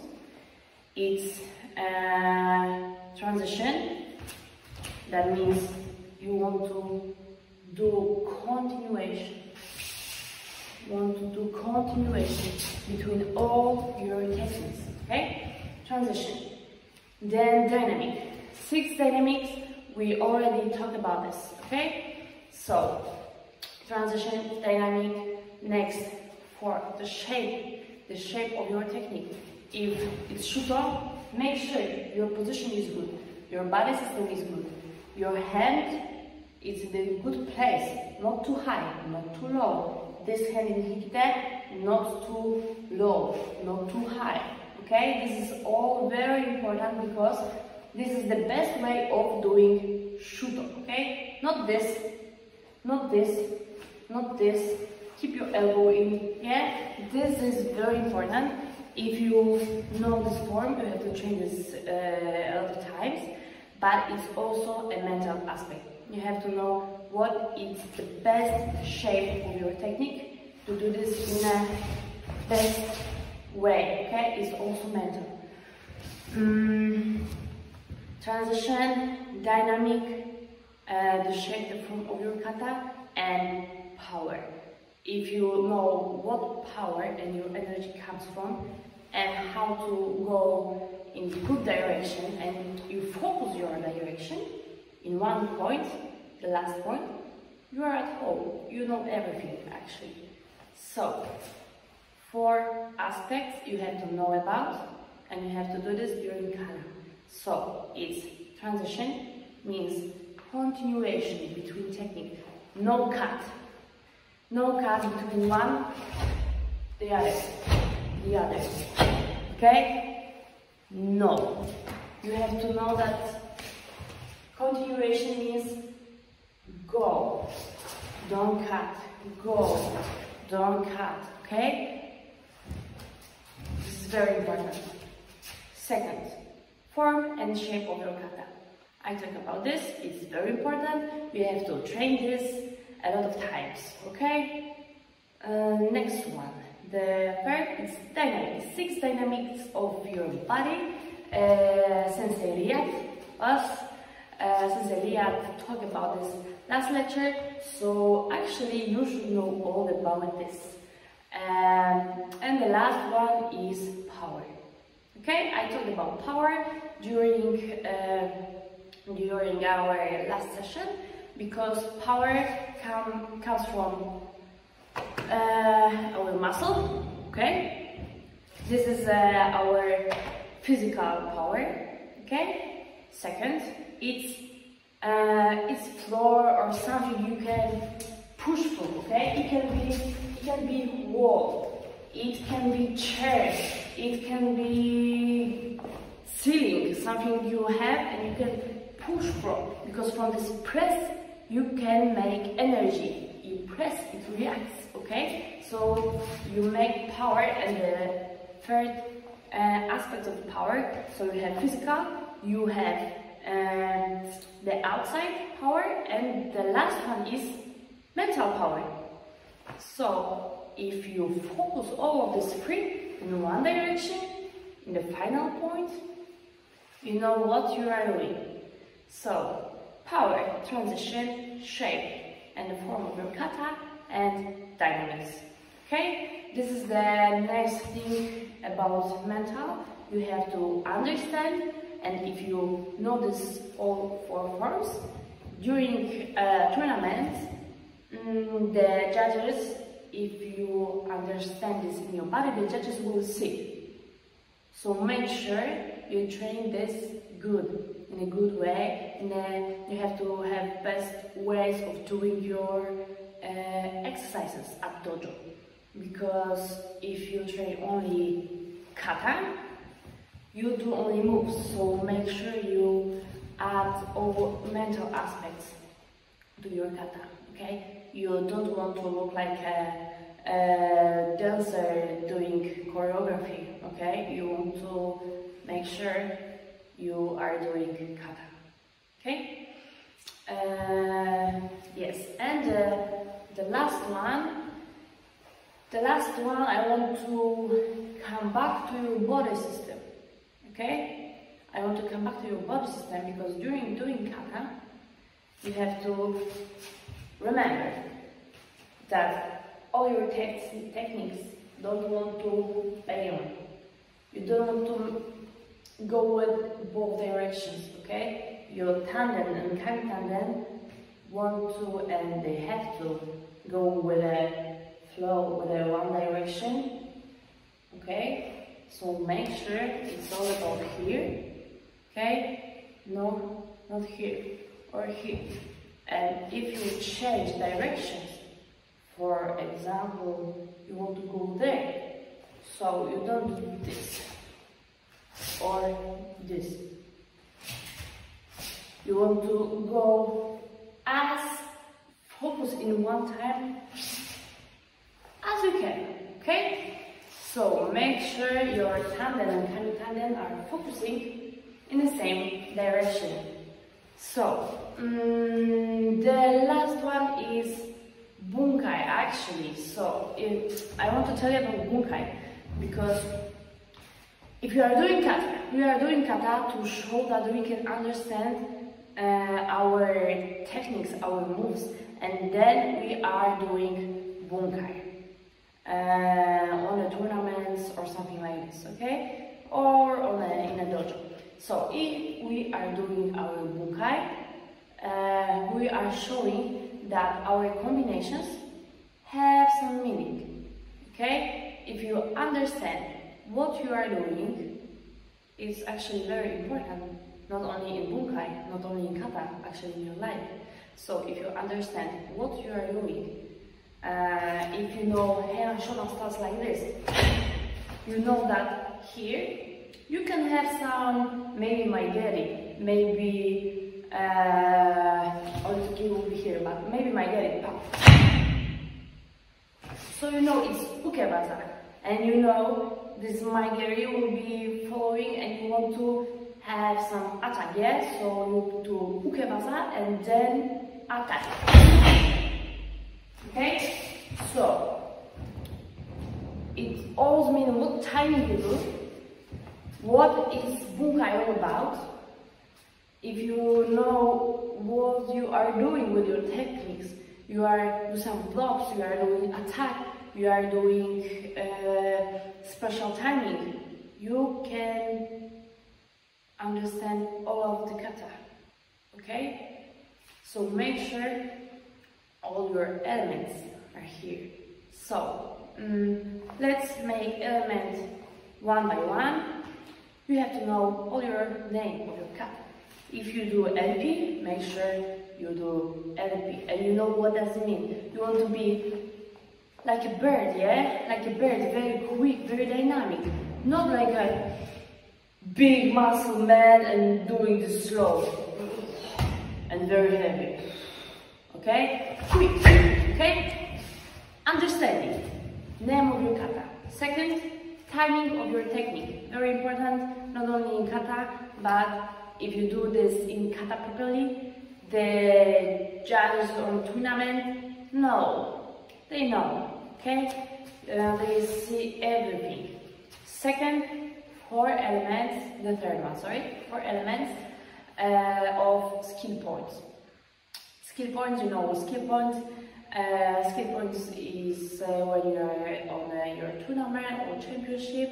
It's uh, transition, that means you want to do continuation. You want to do continuation between all your techniques, okay? Transition. Then dynamic. Six dynamics, we already talked about this, okay? So, transition, dynamic, next for the shape, the shape of your technique. If it's shuto, make sure your position is good, your body system is good, your hand is in a good place, not too high, not too low. This hand in hikite, not too low, not too high. Okay, this is all very important because this is the best way of doing shuto. Okay, not this, not this, not this. Keep your elbow in. Yeah, this is very important. If you know this form, you have to train this uh, a lot of times, but it's also a mental aspect. You have to know what is the best shape of your technique to do this in a best way. Okay, it's also mental. Mm, transition, dynamic, uh, the shape, the form of your kata, and power. If you know what power and your energy comes from, and how to go in the good direction, and you focus your direction in one point, the last point, you are at home. You know everything actually. So, four aspects you have to know about, and you have to do this during kata. So, it's transition means continuation between technique, no cut. No cut between one, the other, the other. Okay? No. You have to know that continuation means go, don't cut, go, don't cut. Okay? This is very important. Second, form and shape of your kata. I talk about this, it's very important. You have to train this a lot of times, okay? Uh, next one. The third is dynamics. Six dynamics of your body. Uh, Sensei uh, Riyad talked about this last lecture, so actually you should know all about this. Um, and the last one is power. Okay, I talked about power during uh, during our last session because power come, comes from uh, our muscle. Okay, this is uh, our physical power. Okay, second, it's uh, it's floor or something you can push through. Okay, it can be it can be wall, it can be chair, it can be ceiling, something you have and you can push from because from this press you can make energy. You press, it reacts, okay? So you make power and the third uh, aspect of power, so you have physical, you have uh, the outside power and the last one is mental power. So if you focus all of the three in one direction, in the final point, you know what you are doing. So power, transition, shape, and the form of your kata, and dynamics. Okay, this is the next thing about mental. You have to understand, and if you this all four forms, during a tournament, mm, the judges, if you understand this in your body, the judges will see. So make sure you train this good, in a good way, and then you have to have best ways of doing your uh, exercises at dojo. Because if you train only kata, you do only moves, so make sure you add all mental aspects to your kata, okay? You don't want to look like a, a dancer doing choreography, okay? You want to make sure you are doing kata, okay? Uh, yes, and uh, the last one, the last one I want to come back to your body system, okay? I want to come back to your body system because during doing kata, you have to remember that all your te techniques don't want to fail. You don't want to go with both directions, okay? Your tanden and kami tanden want to and they have to go with a flow, with a one direction, okay? So make sure it's all about here, okay? No, not here or here. And if you change directions, for example, you want to go there, so you don't do this or this. You want to go as focus in one time as you can, okay? So make sure your tanden and kami tanden are focusing in the same direction. So, um, the last one is bunkai actually. So, I want to tell you about bunkai because if you are doing kata, we are doing kata to show that we can understand uh, our techniques, our moves, and then we are doing bunkai uh, on a tournaments or something like this, okay? Or on a, in a dojo. So if we are doing our bunkai, uh, we are showing that our combinations have some meaning, okay? If you understand what you are doing, it's actually very important, not only in bunkai, not only in kata, actually in your life. So if you understand what you are doing, uh, if you know Heian Shodan starts like this, you know that here you can have some, maybe mae geri, maybe, uh, Oitsuki will be here, but maybe mae geri. So you know it's uke waza, and you know this mae geri will be following and you want to have some attack, yeah? So you do uke waza and then attack. Okay? So, it always means what timing you do, what is bunkai all about, if you know what you are doing with your techniques, you are doing some blocks, you are doing attack, you are doing uh, special timing, you can understand all of the kata, okay? So make sure all your elements are here. So, um, let's make elements one by one. You have to know all your name of your cut. If you do Enpi, make sure you do Enpi. And you know what does it mean. You want to be like a bird, yeah? Like a bird, very quick, very dynamic. Not like a big muscle man and doing this slow and very heavy. Okay? Quick. Okay? Understanding. Name of your kata. Second, timing of your technique. Very important, not only in kata, but if you do this in kata properly, the judges on tournament know. They know. Okay? Uh, they see everything. Second, four elements, the third one, sorry, four elements uh, of skill points. Skill points, you know, skill points. Uh, skill points is uh, when you are on uh, your tournament or championship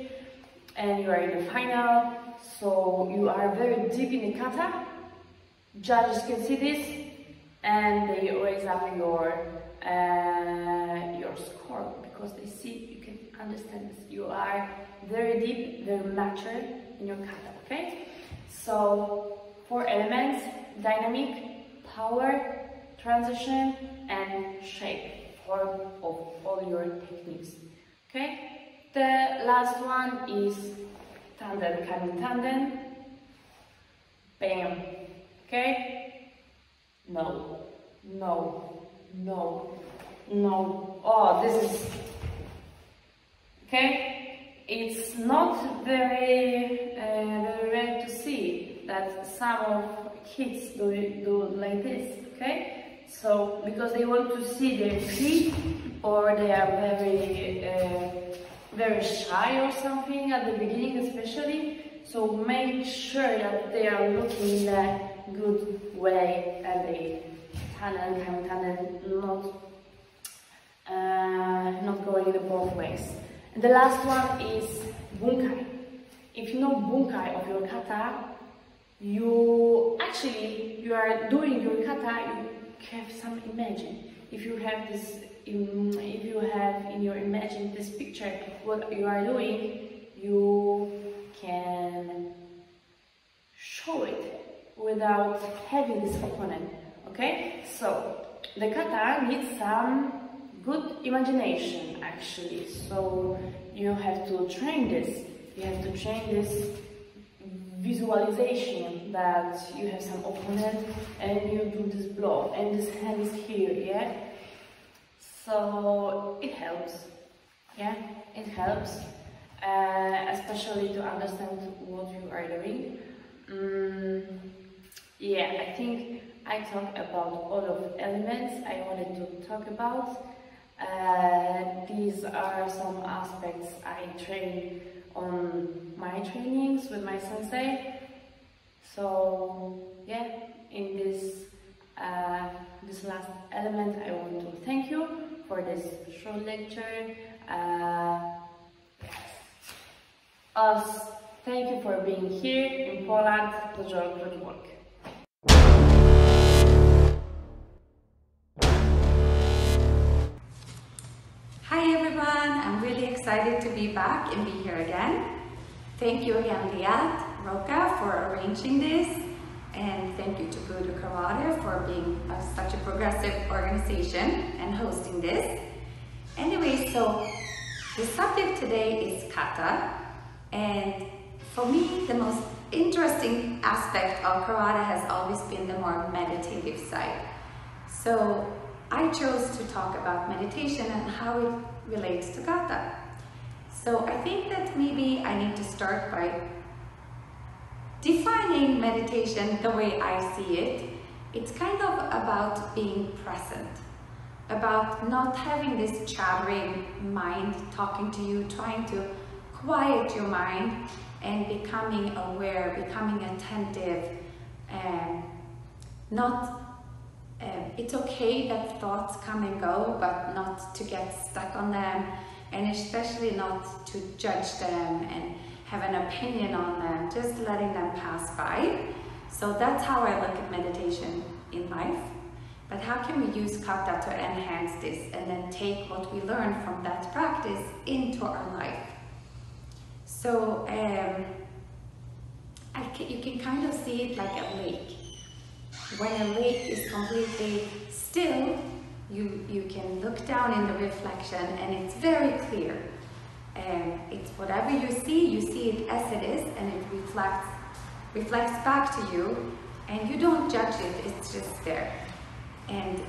and you are in the final. So you are very deep in the kata. Judges can see this and they raise up your uh, your score because they see you can understand this. You are very deep, very mature in your kata. Okay, so four elements: dynamic, power, transition, and shape. Form of all your techniques. Okay, the last one is tanden, kami tanden. Bam. Okay. No, no, no, no. Oh, this is okay. It's not very, uh, very rare to see that some of kids do do like this. Okay, so because they want to see their feet, or they are very, uh, very shy or something at the beginning, especially. So make sure that they are looking in a good way and they tanden, kami tanden, not uh, not going the both ways. And the last one is bunkai. If you know bunkai of your kata, you actually you are doing your kata. Have some imagine. If you have this, if you have in your imagine this picture of what you are doing, you can show it without having this opponent. Okay, so the kata needs some good imagination actually. So you have to train this. You have to train this visualization that you have some opponent and you do this block and this hand is here, yeah? So it helps, yeah? It helps, uh, especially to understand what you are doing. Mm, yeah, I think I talked about all of the elements I wanted to talk about. Uh, these are some aspects I train on my trainings with my sensei. So yeah, in this uh, this last element, I want to thank you for this short lecture. Uh, us, thank you for being here in Poland, Dojo Kluczbork. Hi everyone, I'm really excited to be back and be here again. Thank you again Liat, Roka for arranging this and thank you to Budo Karate for being a, such a progressive organization and hosting this. Anyway, so the subject today is kata and for me the most interesting aspect of karate has always been the more meditative side. So I chose to talk about meditation and how it relates to kata. So I think that maybe I need to start by defining meditation the way I see it. It's kind of about being present, about not having this chattering mind talking to you, trying to quiet your mind and becoming aware, becoming attentive, and not um, it's okay that thoughts come and go, but not to get stuck on them, and especially not to judge them and have an opinion on them, just letting them pass by. So that's how I look at meditation in life. But how can we use kata to enhance this and then take what we learn from that practice into our life? So um, can, you can kind of see it like a lake when a lake is completely still, you, you can look down in the reflection and it's very clear. And it's whatever you see, you see it as it is and it reflects, reflects back to you and you don't judge it, it's just there. And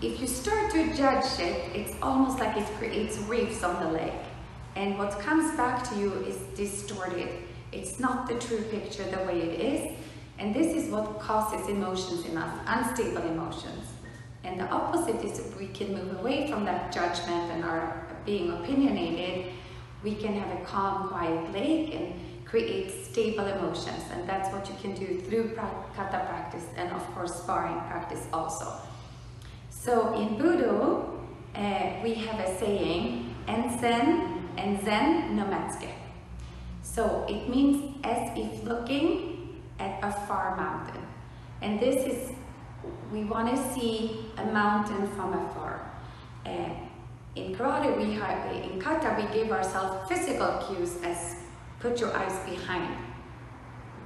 if you start to judge it, it's almost like it creates reefs on the lake. And what comes back to you is distorted. It's not the true picture the way it is. And this is what causes emotions in us, unstable emotions. And the opposite is if we can move away from that judgment and our being opinionated, we can have a calm, quiet lake and create stable emotions. And that's what you can do through kata practice and of course sparring practice also. So in Budo, uh, we have a saying, Ensen and Zen no Metsuke. So it means as if looking at a far mountain. And this is we want to see a mountain from afar. Uh, in karate, we have, in kata, we give ourselves physical cues as put your eyes behind.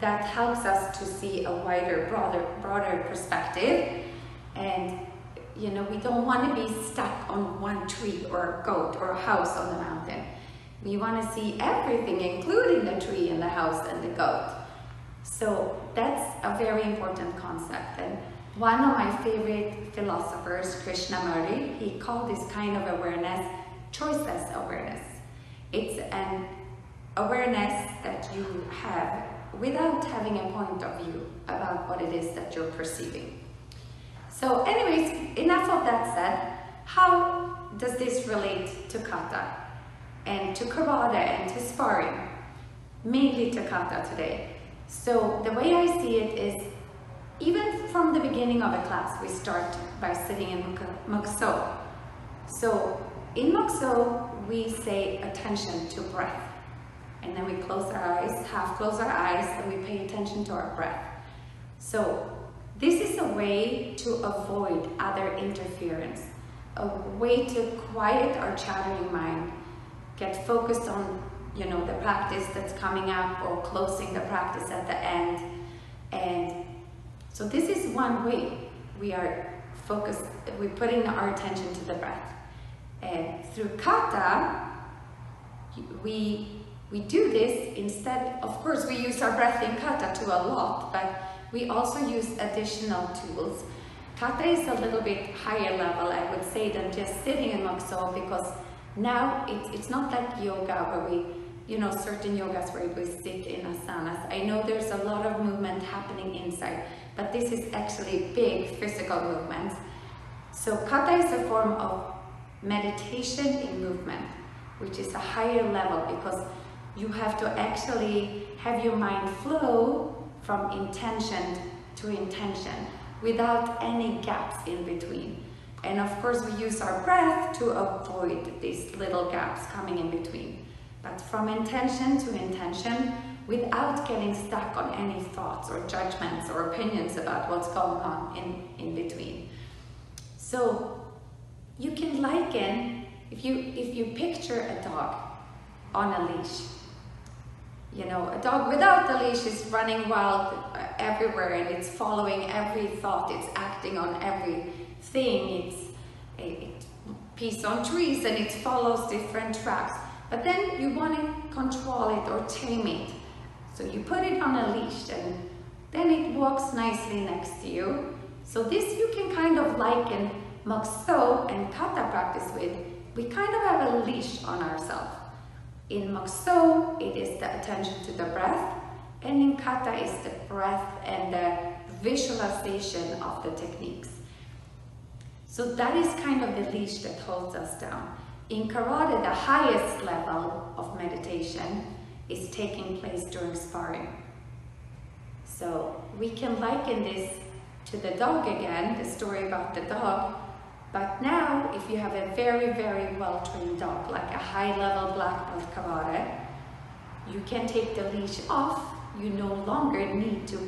That helps us to see a wider, broader, broader perspective. And, you know, we don't want to be stuck on one tree or a goat or a house on the mountain. We want to see everything, including the tree and the house and the goat. So that's a very important concept. And one of my favorite philosophers, Krishnamurti, he called this kind of awareness choiceless awareness. It's an awareness that you have without having a point of view about what it is that you're perceiving. So anyways, enough of that said, how does this relate to kata and to karate and to sparring? Mainly to kata today. So the way I see it is even from the beginning of a class, we start by sitting in mokuso. So in mokuso, we say attention to breath. And then we close our eyes, half close our eyes, and we pay attention to our breath. So this is a way to avoid other interference, a way to quiet our chattering mind, get focused on you know the practice that's coming up or closing the practice at the end and so this is one way we are focused, we're putting our attention to the breath. And through kata, we, we do this instead, of course we use our breath in kata to a lot, but we also use additional tools. Kata is a little bit higher level, I would say, than just sitting in mokuso because now it, it's not like yoga where we you know, certain yogas where we sit in asanas. I know there's a lot of movement happening inside, but this is actually big physical movements. So kata is a form of meditation in movement, which is a higher level because you have to actually have your mind flow from intention to intention without any gaps in between. And of course we use our breath to avoid these little gaps coming in between. But from intention to intention, without getting stuck on any thoughts or judgments or opinions about what's going on in, in between. So you can liken, if you, if you picture a dog on a leash, you know, a dog without the leash is running wild everywhere and it's following every thought, it's acting on everything, it's, it pees on trees and it follows different tracks. But then you want to control it or tame it. So you put it on a leash and then it walks nicely next to you. So this you can kind of liken Mokuso and Kata practice with. We kind of have a leash on ourselves. In Mokuso, it is the attention to the breath, and in Kata is the breath and the visualization of the techniques. So that is kind of the leash that holds us down. In Karate, the highest level of meditation is taking place during sparring. So we can liken this to the dog again, the story about the dog, but now if you have a very, very well-trained dog, like a high-level black belt karate, you can take the leash off, you no longer need to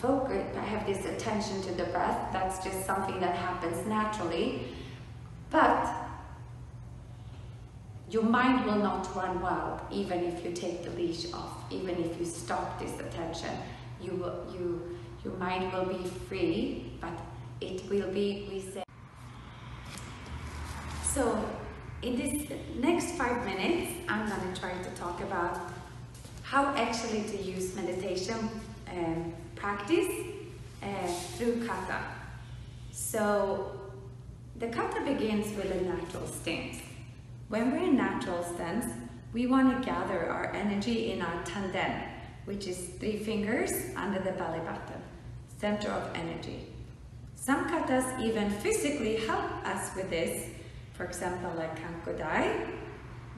focus, have this attention to the breath, that's just something that happens naturally, but your mind will not run wild even if you take the leash off, even if you stop this attention. You will, you, your mind will be free, but it will be, we say. So in this next five minutes, I'm going to try to talk about how actually to use meditation um, practice uh, through kata. So the kata begins with a natural stance. When we're in natural stance, we want to gather our energy in our tanden, which is three fingers under the belly button, center of energy. Some katas even physically help us with this, for example, like Kanku Dai,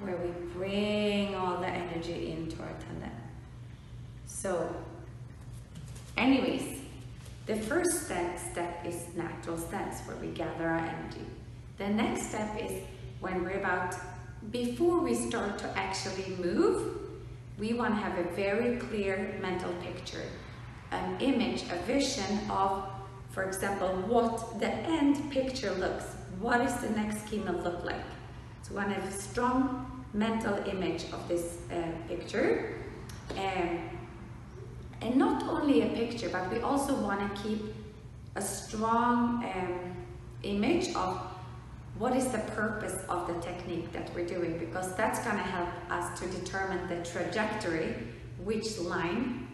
where we bring all the energy into our tanden. So, anyways, the first step, step is natural stance, where we gather our energy. The next step is when we're about, before we start to actually move, we want to have a very clear mental picture, an image, a vision of for example, what the end picture looks. What is the next schema look like? So we want to have a strong mental image of this uh, picture. Um, and not only a picture, but we also want to keep a strong um, image of what is the purpose of the technique that we're doing because that's going to help us to determine the trajectory, which line,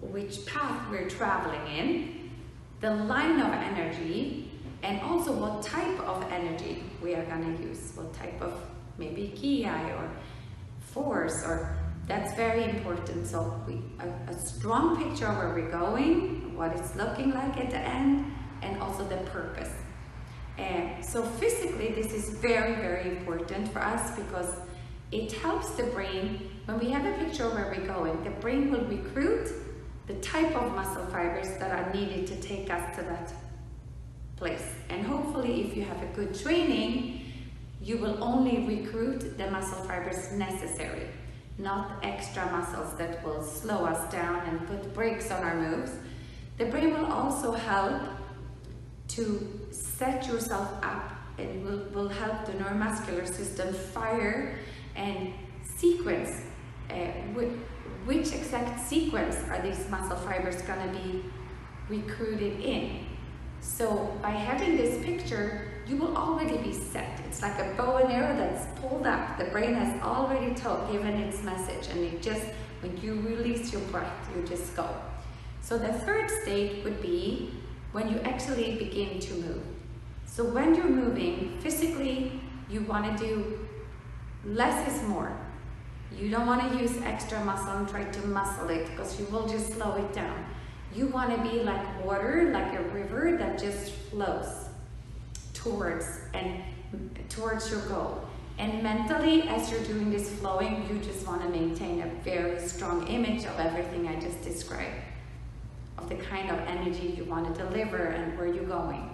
which path we're traveling in, the line of energy, and also what type of energy we are going to use, what type of maybe ki or force or that's very important. So we, a, a strong picture of where we're going, what it's looking like at the end, and also the purpose. And so physically, this is very, very important for us because it helps the brain, when we have a picture of where we're going, the brain will recruit the type of muscle fibers that are needed to take us to that place. And hopefully, if you have a good training, you will only recruit the muscle fibers necessary, not extra muscles that will slow us down and put brakes on our moves. The brain will also help to set yourself up and will, will help the neuromuscular system fire and sequence uh, which, which exact sequence are these muscle fibers going to be recruited in. So by having this picture, you will already be set. It's like a bow and arrow that's pulled up. The brain has already told, given its message, and it just, when you release your breath, you just go. So the third state would be when you actually begin to move. So when you're moving, physically, you want to do less is more. You don't want to use extra muscle and try to muscle it because you will just slow it down. You want to be like water, like a river that just flows towards and towards your goal. And mentally, as you're doing this flowing, you just want to maintain a very strong image of everything I just described, the kind of energy you want to deliver and where you're going.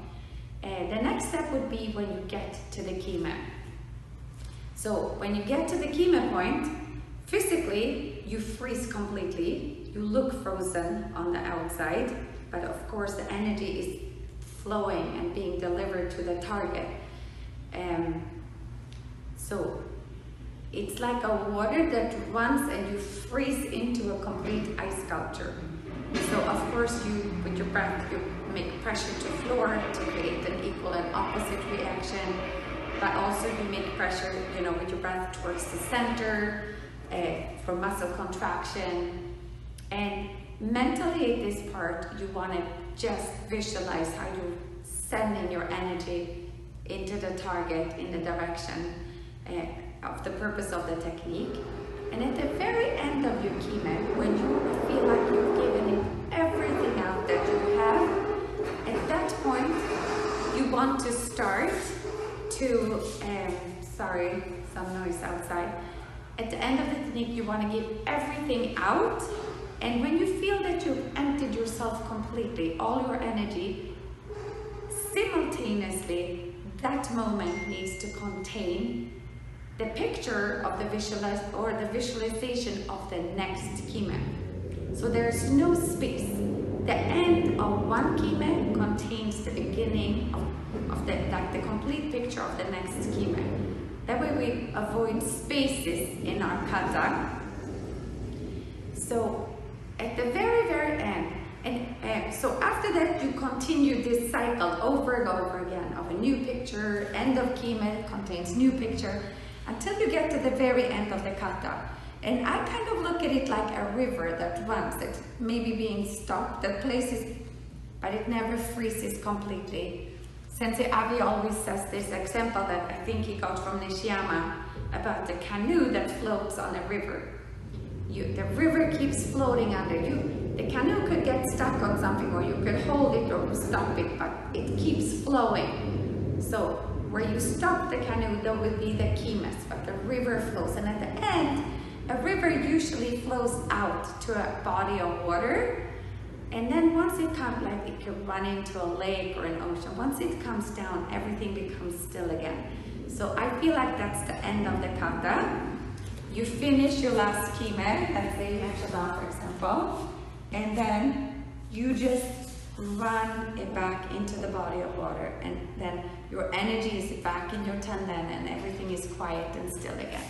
Uh, the next step would be when you get to the kime. So when you get to the kime point, physically you freeze completely. You look frozen on the outside, but of course the energy is flowing and being delivered to the target. Um, so it's like a water that runs and you freeze into a complete ice sculpture. So of course you, with your breath, you make pressure to floor to create an equal and opposite reaction, but also you make pressure, you know, with your breath towards the center uh, for muscle contraction. And mentally this part, you want to just visualize how you're sending your energy into the target in the direction uh, of the purpose of the technique. And at the very end of your kime, when you feel like you've given it everything out that you have, at that point, you want to start to, um, sorry, some noise outside. At the end of the technique, you want to give everything out. And when you feel that you've emptied yourself completely, all your energy, simultaneously, that moment needs to contain the picture of the visualize or the visualization of the next kime. So there's no space. The end of one kime contains the beginning of, of the, like the complete picture of the next kime. That way we avoid spaces in our kata. So at the very, very end, and uh, so after that you continue this cycle over and over again of a new picture, end of kime contains new picture, until you get to the very end of the kata. And I kind of look at it like a river that runs, that maybe being stopped, that places, but it never freezes completely. Sensei Avi always says this example that I think he got from Nishiyama about the canoe that floats on a river. You, the river keeps floating under you. The canoe could get stuck on something or you could hold it or stop it, but it keeps flowing. So where you stop the canoe, there will be the kimes, but the river flows. And at the end, a river usually flows out to a body of water. And then once it comes, like it could run into a lake or an ocean, once it comes down, everything becomes still again. So I feel like that's the end of the kata. You finish your last kime, let's say Meshadon for example, and then you just run it back into the body of water and then your energy is back in your tanden and everything is quiet and still again.